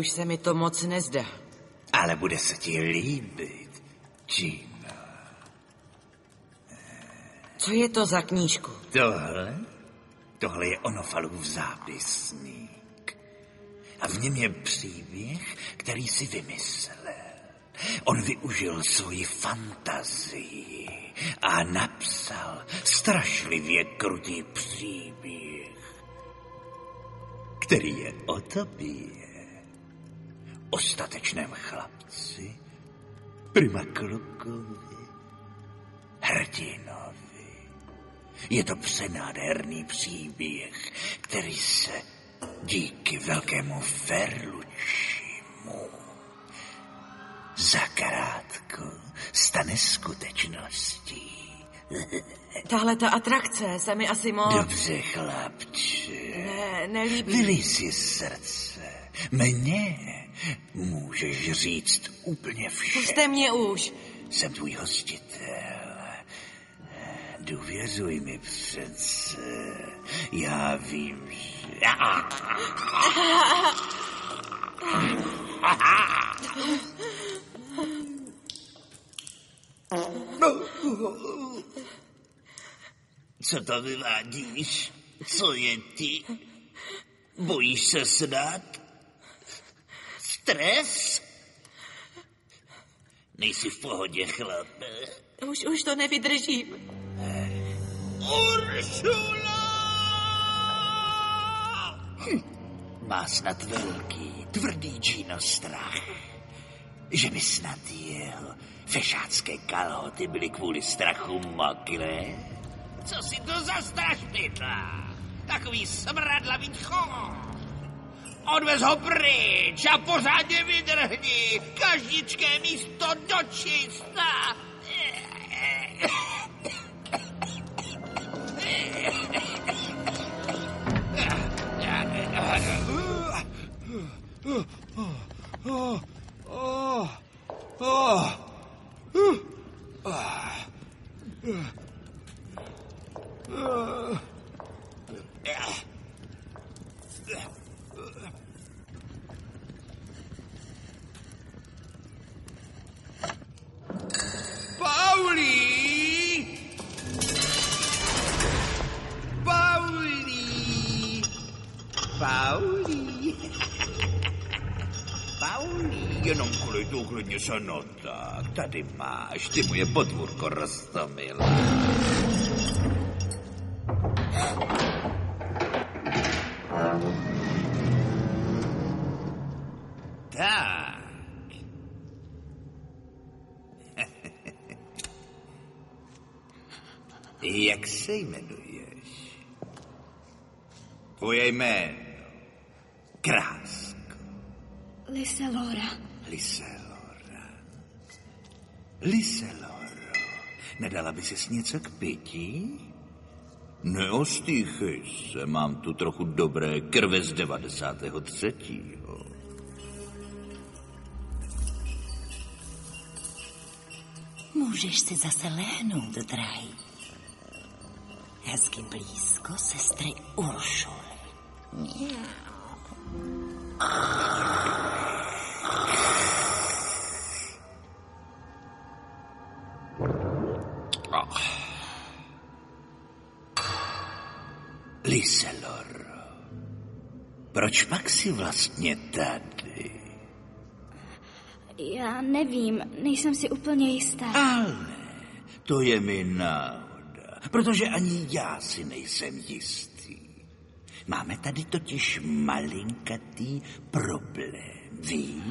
Už se mi to moc nezdá. Ale bude se ti líbit, Gino. Co je to za knížku? Tohle? Tohle je Onofalův zápisník. A v něm je příběh, který si vymyslel. On využil svoji fantazii a napsal strašlivě krutý příběh, který je o tobě, o statečném chlapci, prima klukovi, hrdinovi. Je to přenádherný příběh, který se díky velkému Ferlučimu zakrátko stane skutečností. Tahle ta atrakce se mi asi moc... Dobře, chlapče. Ne, nelíbí. Vylij si srdce. Mně můžeš říct úplně vše. Puste mě už. Jsem tvůj hostitel. Důvěřuj mi přece. Já vím, že... Co to vyvádíš? Co je ti? Bojíš se snad? Stres? Nejsi v pohodě, chlape. Už, už to nevydržím. Uršula! Má snad velký, tvrdý Gino strach, že by snad jeho fešácké kalhoty byly kvůli strachu mokré. Co si to za strašpidla? Takový smradlavý chod. Odvez ho pryč a pořádně vydrhni. Každičké místo dočista. Paulí! Máš, ty moje podvůrko roztomila. [LAUGHS] Tak. Jak se jmenuješ? Tvoje jméno. Krásko. Liselora. Liselora. Liseloro. Nedala by si něco k pití? Neostýchej se, mám tu trochu dobré krve z 93. Můžeš si zase lehnout, drahý. Hezky blízko sestry Uršuly. Liseloro. Proč pak si vlastně tady? Já nevím, nejsem si úplně jistá. Ale to je mi náhoda, protože ani já si nejsem jistý. Máme tady totiž malinkatý problém, víš?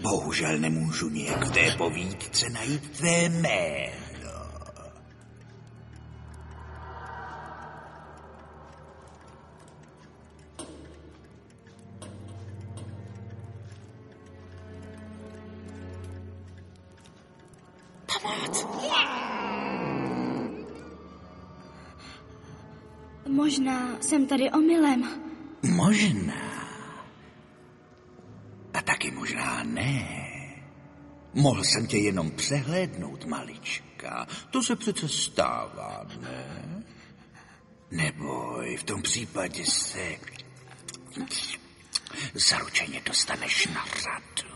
Bohužel nemůžu nějak v té povídce najít tvé jméno. Pomoc! Možná jsem tady omylem. Možná. A taky možná ne. Mohl jsem tě jenom přehlédnout, malička. To se přece stává, ne? Neboj, v tom případě se zaručeně dostaneš na řadu.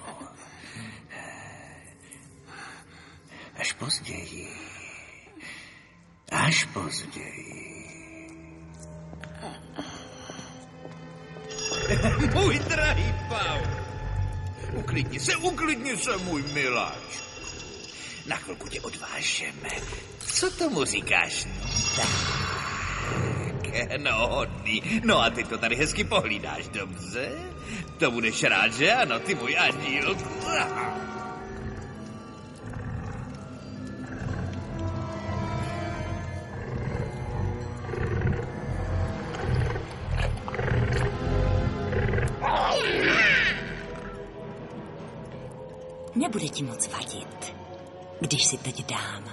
Až později. Až později. Můj drahý Paul. Uklidni se, uklidni se, můj miláč. Na chvilku tě odvážeme. Co tomu říkáš? Tak, no hodný. No a ty to tady hezky pohlídáš, dobře? To budeš rád, že ano, ty můj andíl. Když si teď dám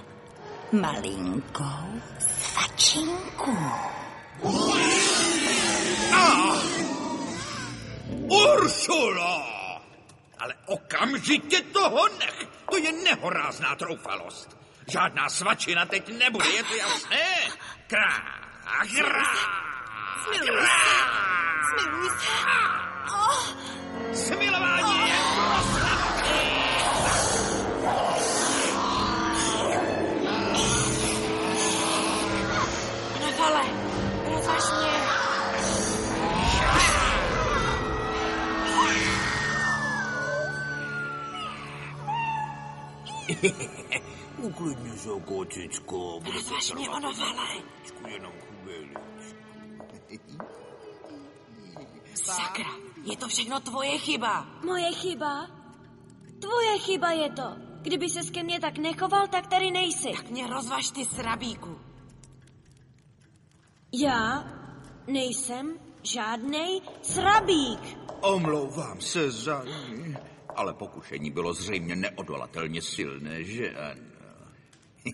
malinkou svačinku. Uršulo! Ale okamžitě toho nech. To je nehorázná troufalost. Žádná svačina teď nebude, je to jasné? Krá, krá, Smiluj se. Smiluj se. Oh. Smilování [LAUGHS] Uklidni se, to Rozvaž mě, trvat Onofale. chviličku, Jenom. Sakra, je to všechno tvoje chyba. Moje chyba? Tvoje chyba je to. Kdyby se ke mně tak nechoval, tak tady nejsi. Tak mě rozvaž ty srabíku. Já nejsem Žádnej srabík. Omlouvám se za ní, ale pokušení bylo zřejmě neodolatelně silné, že ano? [LAUGHS]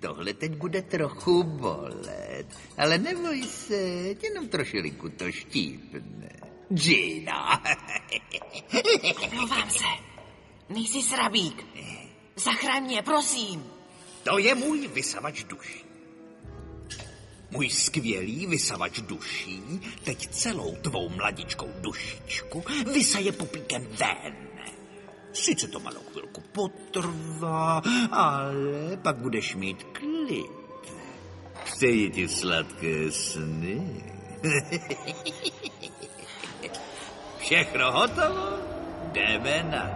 Tohle teď bude trochu bolet, ale neboj se, jenom trošilinku to štípne. Gina. [LAUGHS] Omlouvám se. Nejsi srabík. Zachraň mě, prosím. To je můj vysavač duší. Můj skvělý vysavač duší teď celou tvou mladičkou dušičku vysaje pupíkem ven. Sice to malou chvilku potrvá, ale pak budeš mít klid. Přeji ti sladké sny. [LAUGHS] Všechno hotovo? Jdeme na.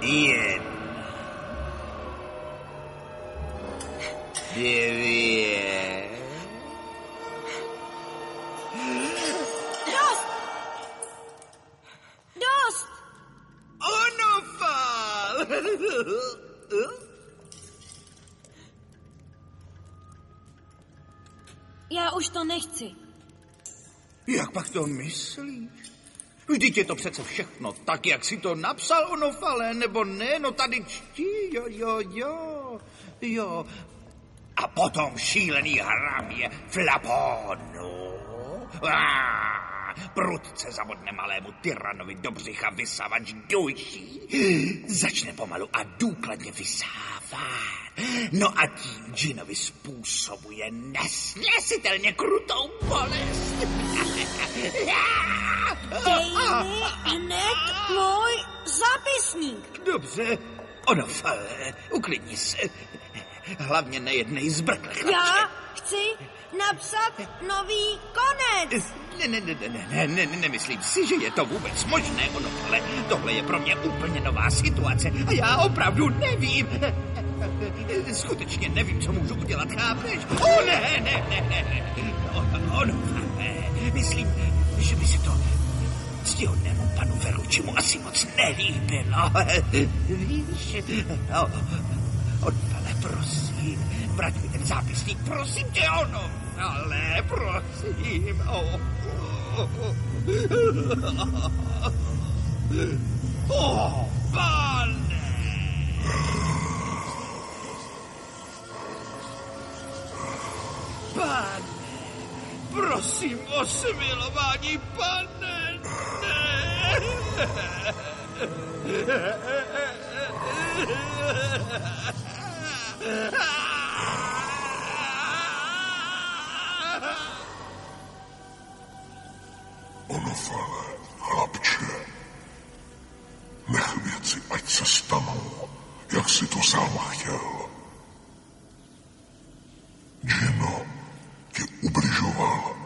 Jedna. Devět. Dost! Dost! Onofal! Já už to nechci. Jak pak to myslíš? Vždyť je to přece všechno tak, jak si to napsal, Onofale, nebo ne? No tady čtí, jo, jo, jo, jo. A potom šílený hramě flaponu. Prudce zavodne malému tyranovi do břicha vysavač duší. Začne pomalu a důkladně vysávat. No a tím Ginovi způsobuje nesnesitelně krutou bolest. Dej mi hned můj zápisník. Dobře, ono fale, uklidni se. Hlavně nejednej zbrkle, Já chci napsat nový konec. Ne, ne, ne, ne, ne, ne, ne, nemyslím si, že je to vůbec možné, ono, ale tohle je pro mě úplně nová situace a já opravdu nevím. Skutečně nevím, co můžu udělat, chápeš? O ne, ne, ne, ne, ne. Ono, ono, myslím, že by se to ctihodnému panu Veručimu asi moc nelíbilo. Víš? No, ono, ale prosím, vrať mi ten zápisník, prosím tě, ono, ale prosím. O, o, o, pane. Pane, prosím o smilování, pane, Onofale, chlapče, nech věci, ať se stanou, jak si to sám chtěl. Gino ti ubližoval,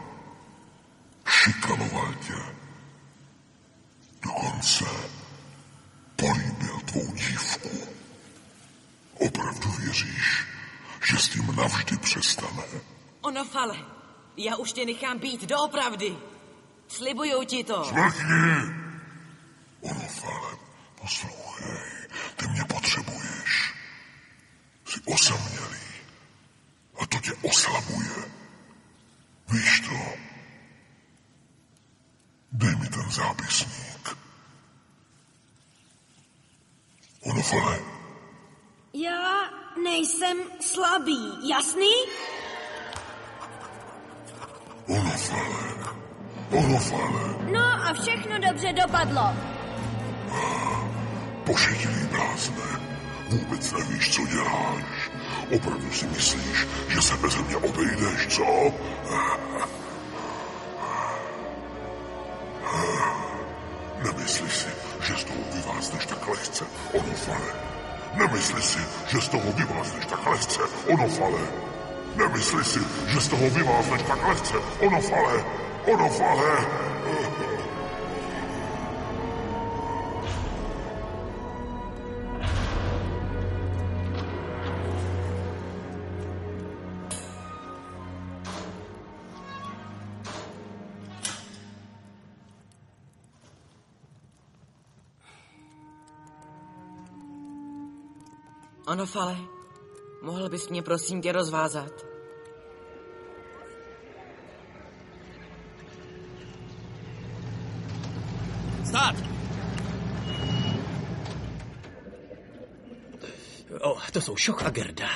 šikanoval tě, dokonce políbil tvou dívku. Opravdu věříš, že s tím navždy přestane? Onofale, já už tě nechám být doopravdy. Slibuju ti to. Smrkni! Onofale, poslouchej, ty mě potřebuješ. Jsi osamělý a to tě oslabuje. Víš to? Dej mi ten zápisník. Onofale, Já nejsem slabý, jasný? Onofale, Onofale, No a všechno dobře dopadlo. pošetilý blázne. Vůbec nevíš, co děláš. Opravdu si myslíš, že se bez mě obejdeš, co? Nemyslíš si, že z toho vyvázneš tak lehce, Onofale. Nemyslíš si, že z toho vyvázneš tak lehce, Onofale. Nemyslíš si, že z toho vyvázneš tak lehce, Onofale. Ano, Fale, mohl bys mě prosím tě rozvázat? Stát! O, to jsou Šoch a Gerda.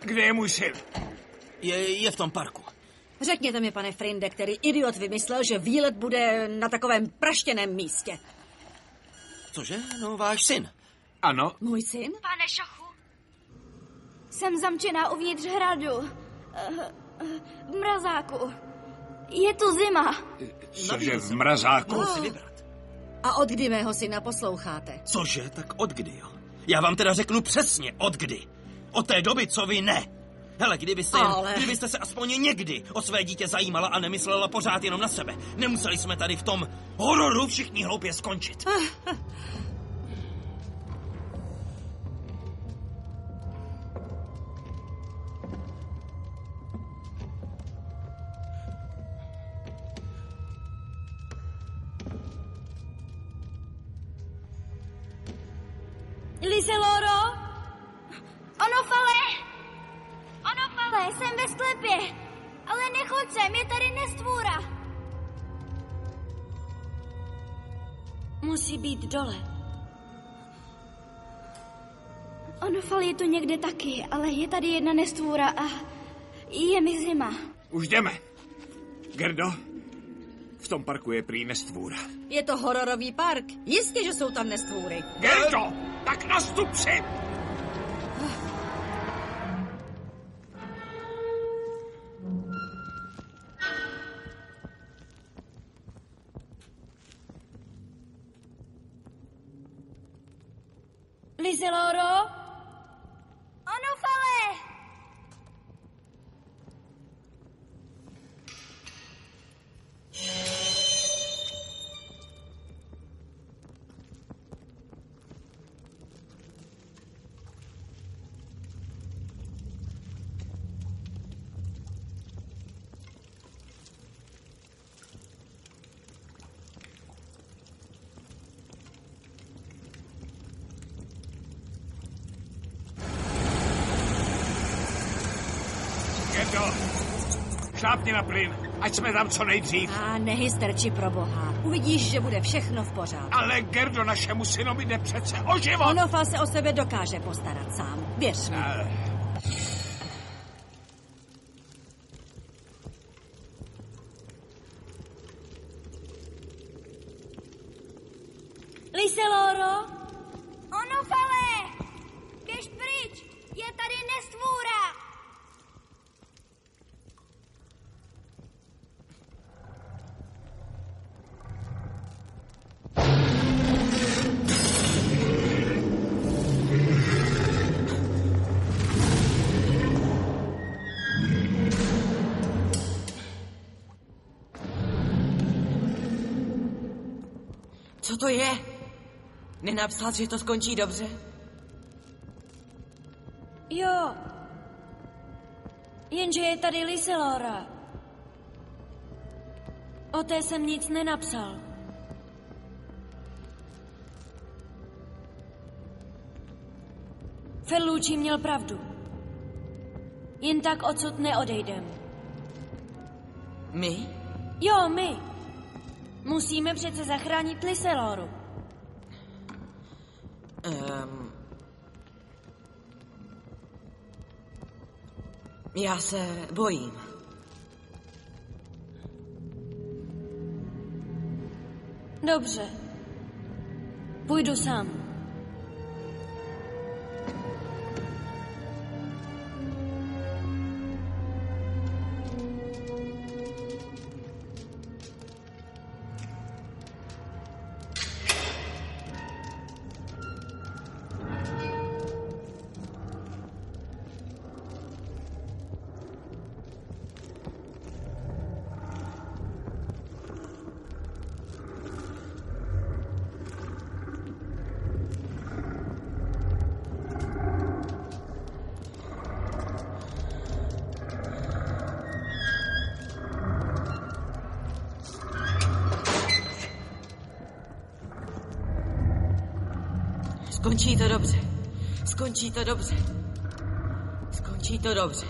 Kde je můj syn? Je, je v tom parku. Řekněte mi, pane Frinde, který idiot vymyslel, že výlet bude na takovém praštěném místě. Cože? No, váš syn. Ano. Můj syn? Pane Šochu, jsem zamčená uvnitř hradu. Eh, eh, V mrazáku. Je tu zima. Cože v mrazáku? Mohu si vybrat. A od kdy mého syna posloucháte? Cože? Tak od kdy, jo? Já vám teda řeknu přesně, od kdy. Od té doby, co vy ne. Hele, kdybyste, jen, Ale- kdybyste se aspoň někdy o své dítě zajímala a nemyslela pořád jenom na sebe, nemuseli jsme tady v tom hororu všichni hloupě skončit. Liseloro? Ono fale! Ono fale, jsem ve sklepě. Ale nechoď sem, je tady nestvůra. Musí být dole. Ono fal je tu někde taky, ale je tady jedna nestvůra a je mi zima. Už jdeme. Gerdo, v tom parku je prý nestvůra. Je to hororový park. Jistě, že jsou tam nestvůry. Gerdo, tak nastup si! Šlápni na plyn, ať jsme tam co nejdřív. A nehysterči pro boha. Uvidíš, že bude všechno v pořádku. Ale Gerdo, našemu synovi jde přece o život. Onofal se o sebe dokáže postarat sám. Věř mi. Liseloro? Nenapsal, že to skončí dobře? Jo. Jenže je tady Liselora. O té jsem nic nenapsal. Ferlucci měl pravdu. Jen tak odsud neodejdem. My? Jo, my. Musíme přece zachránit Liseloru. Já se bojím. Dobře. Půjdu sám. Skončí to dobře. Skončí to dobře. Skončí to dobře.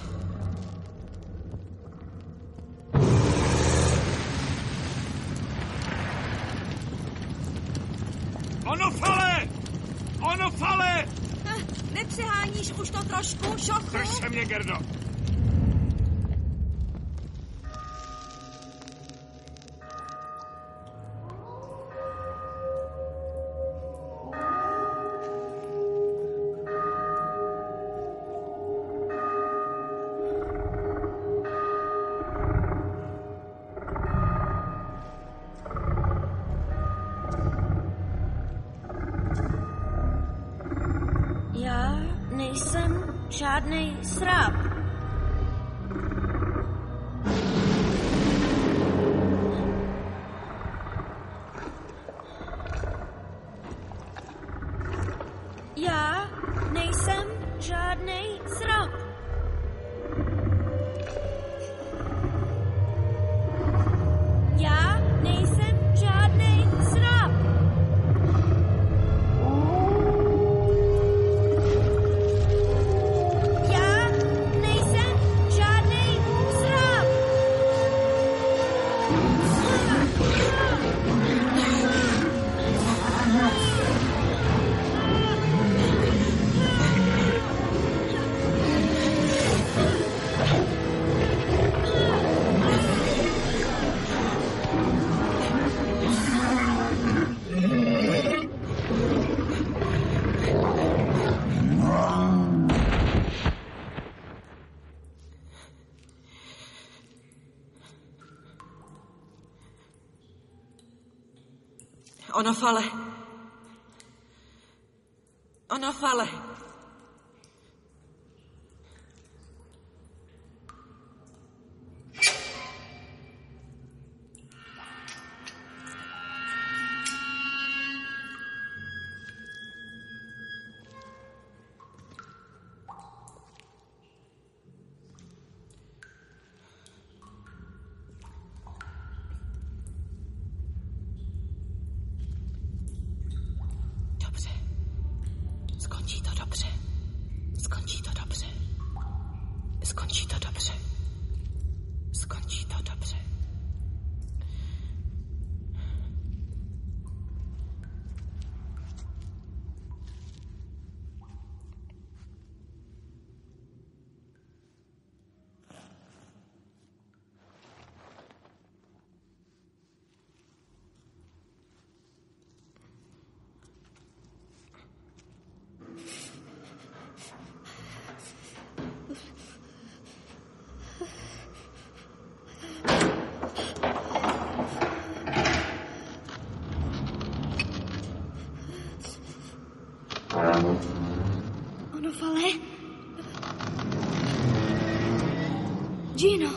Gino,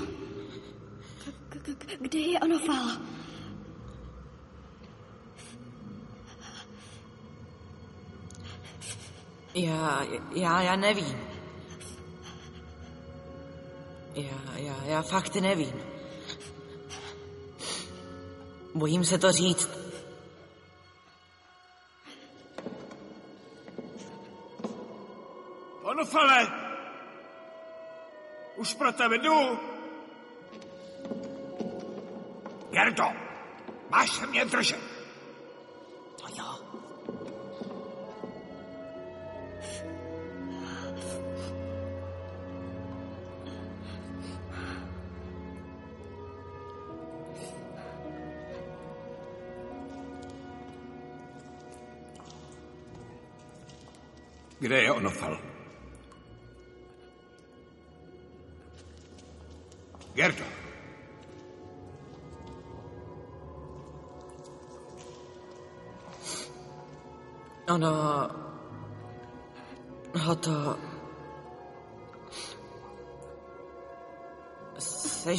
kde je ono? Já, já, já nevím. Já, já, já fakt nevím. Bojím se to říct. suprotstave du! Gerto, máš se mě držet!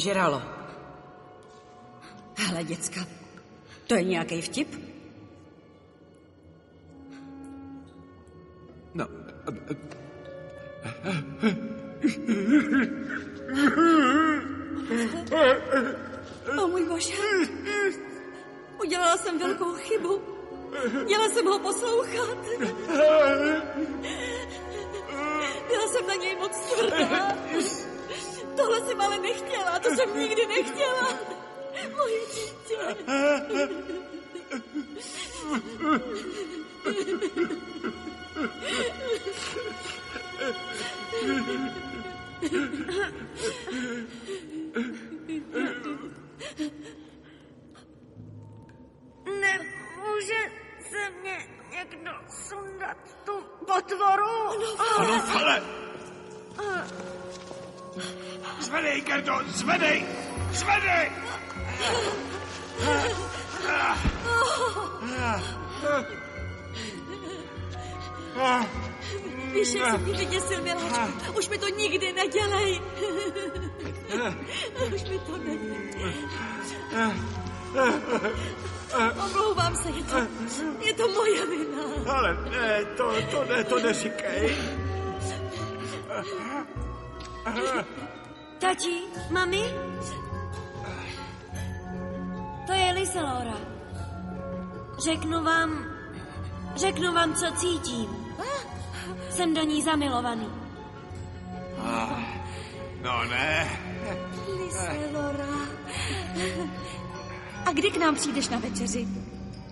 sežralo. Hele, děcka, to je nějaký vtip? Víš, jak jsem tě vyděsil, miláčku. Už mi to nikdy nedělej. Už mi to nedělej. Omlouvám se, je to, je to moje vina. Ale ne, to, to ne, to neříkej. Tati, mami? To je Liselora. Řeknu vám, řeknu vám, co cítím. Jsem do ní zamilovaný. No ne. Liselora. A kdy k nám přijdeš na večeři?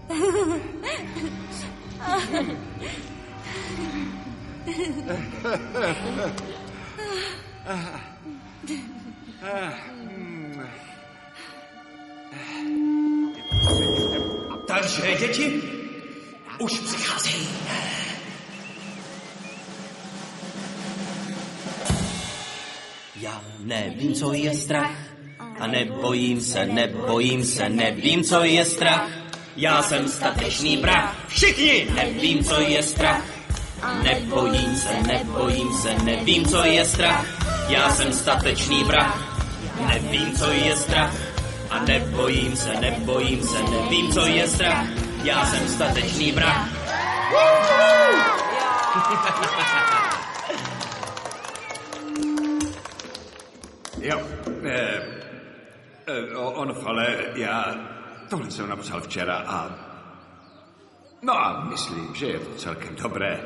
[LAUGHS] Takže, děti, už přichází. Já nevím, co je strach. A nebojím se, nebojím se, nevím, co je strach. Já jsem statečný vrah. Všichni nevím, co je strach. Nebojím se, nebojím se, nevím, co je strach. Já jsem statečný vrah. Nevím, co je strach. A nebojím se, nebojím se, nevím, co je strach. Já jsem statečný vrah. [LAUGHS] Jo, eh, eh, on, ale já tohle jsem napsal včera a... No a myslím, že je to celkem dobré.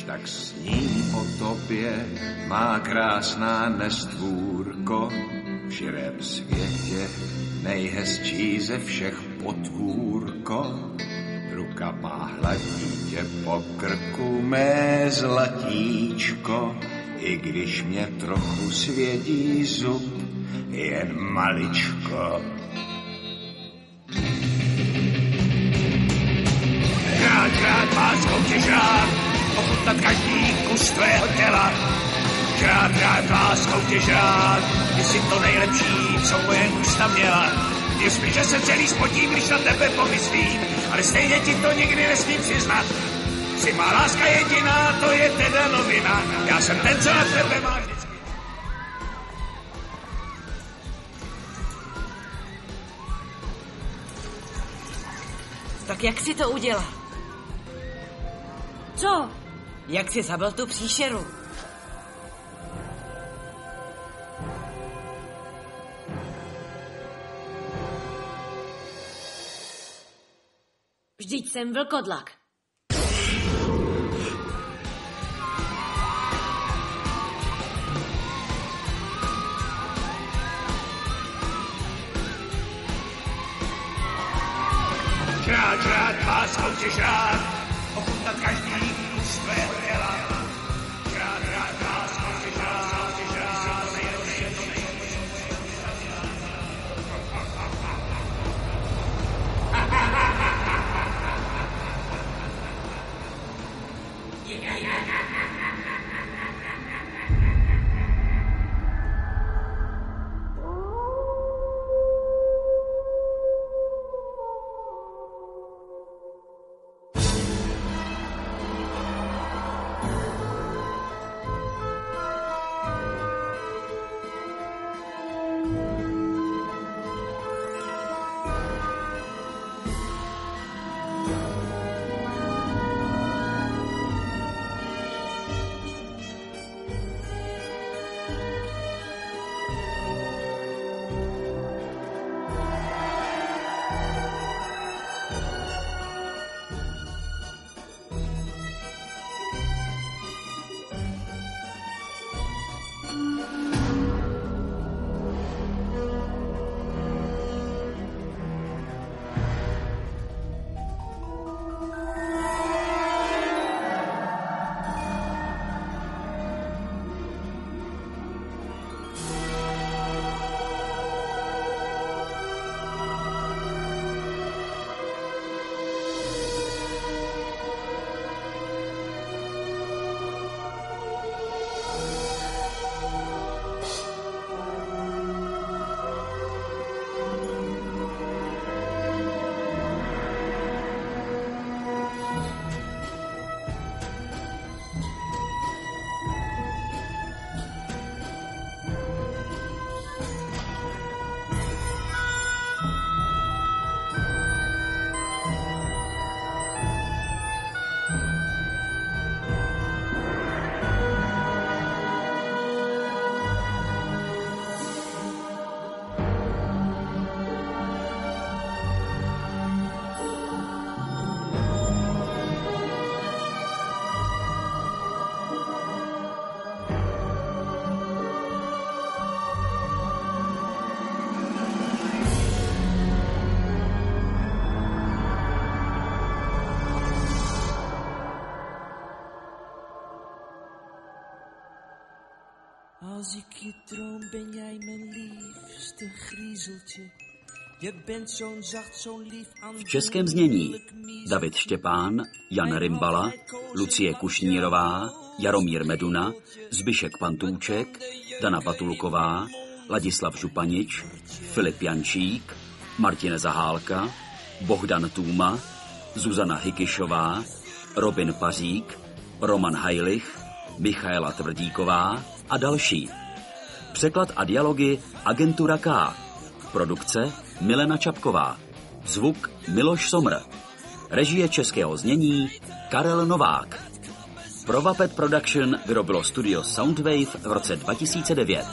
Když tak sním o tobě, má krásná nestvůrko, v širém světě nejhezčí ze všech potvůrko. Ruka má hladí tě po krku, mé zlatíčko, i když mě trochu svědí zub, jen maličko. Rád, rád vás tě žrát, ochutnat každý kus tvého těla. Žrát, rád láskou tě žrát, ty jsi to nejlepší, co moje ústa měla. Že se celý spotím, když na tebe pomyslím, ale stejně ti to nikdy nesmím přiznat. Jsi má láska jediná, to je teda novina. Já jsem ten, co na tebe má vždycky. Tak jak si to udělal? Co? Jak si zabil tu příšeru? Vždyť jsem vlkodlak. Žrát, žrát, láskou tě žrát, ben jij mijn liefste griezeltje. Je bent zo'n zacht, zo'n lief V českém znění David Štěpán, Jan Rimbala, Lucie Kušnírová, Jaromír Meduna, Zbyšek Pantůček, Dana Patulková, Ladislav Županič, Filip Jančík, Martine Zahálka, Bohdan Tůma, Zuzana Hykyšová, Robin Pařík, Roman Hajlich, Michaela Tvrdíková a další. Překlad a dialogy Agentura K. Produkce Milena Čapková. Zvuk Miloš Somr. Režie českého znění Karel Novák. Pro Vapet Production vyrobilo studio Soundwave v roce 2009.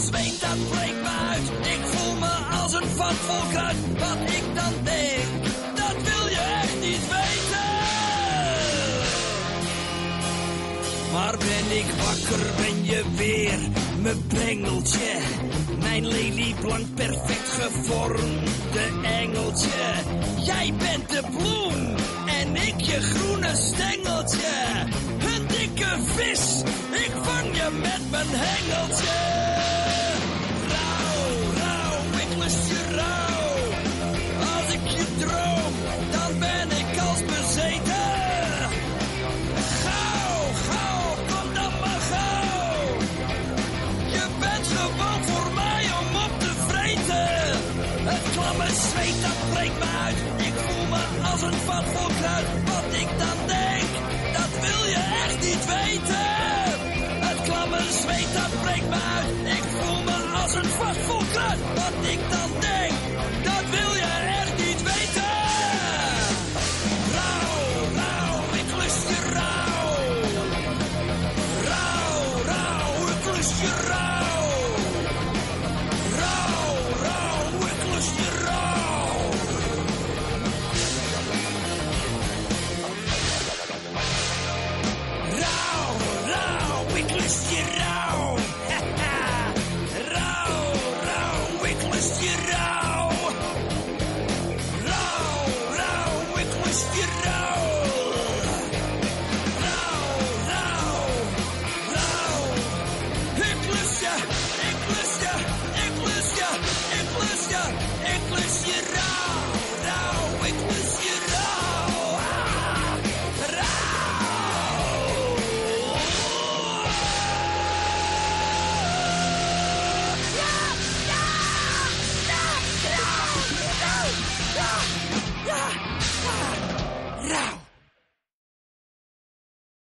zweet, dat breekt me uit. Ik voel me als een vat vol kruid. Wat ik weer mijn bengeltje. Mijn lelieblank perfect gevormde engeltje. Jij bent de bloem en ik je groene stengeltje. Een dikke vis, ik vang je met mijn hengeltje. Als een vat vol kruid. Wat ik dan denk,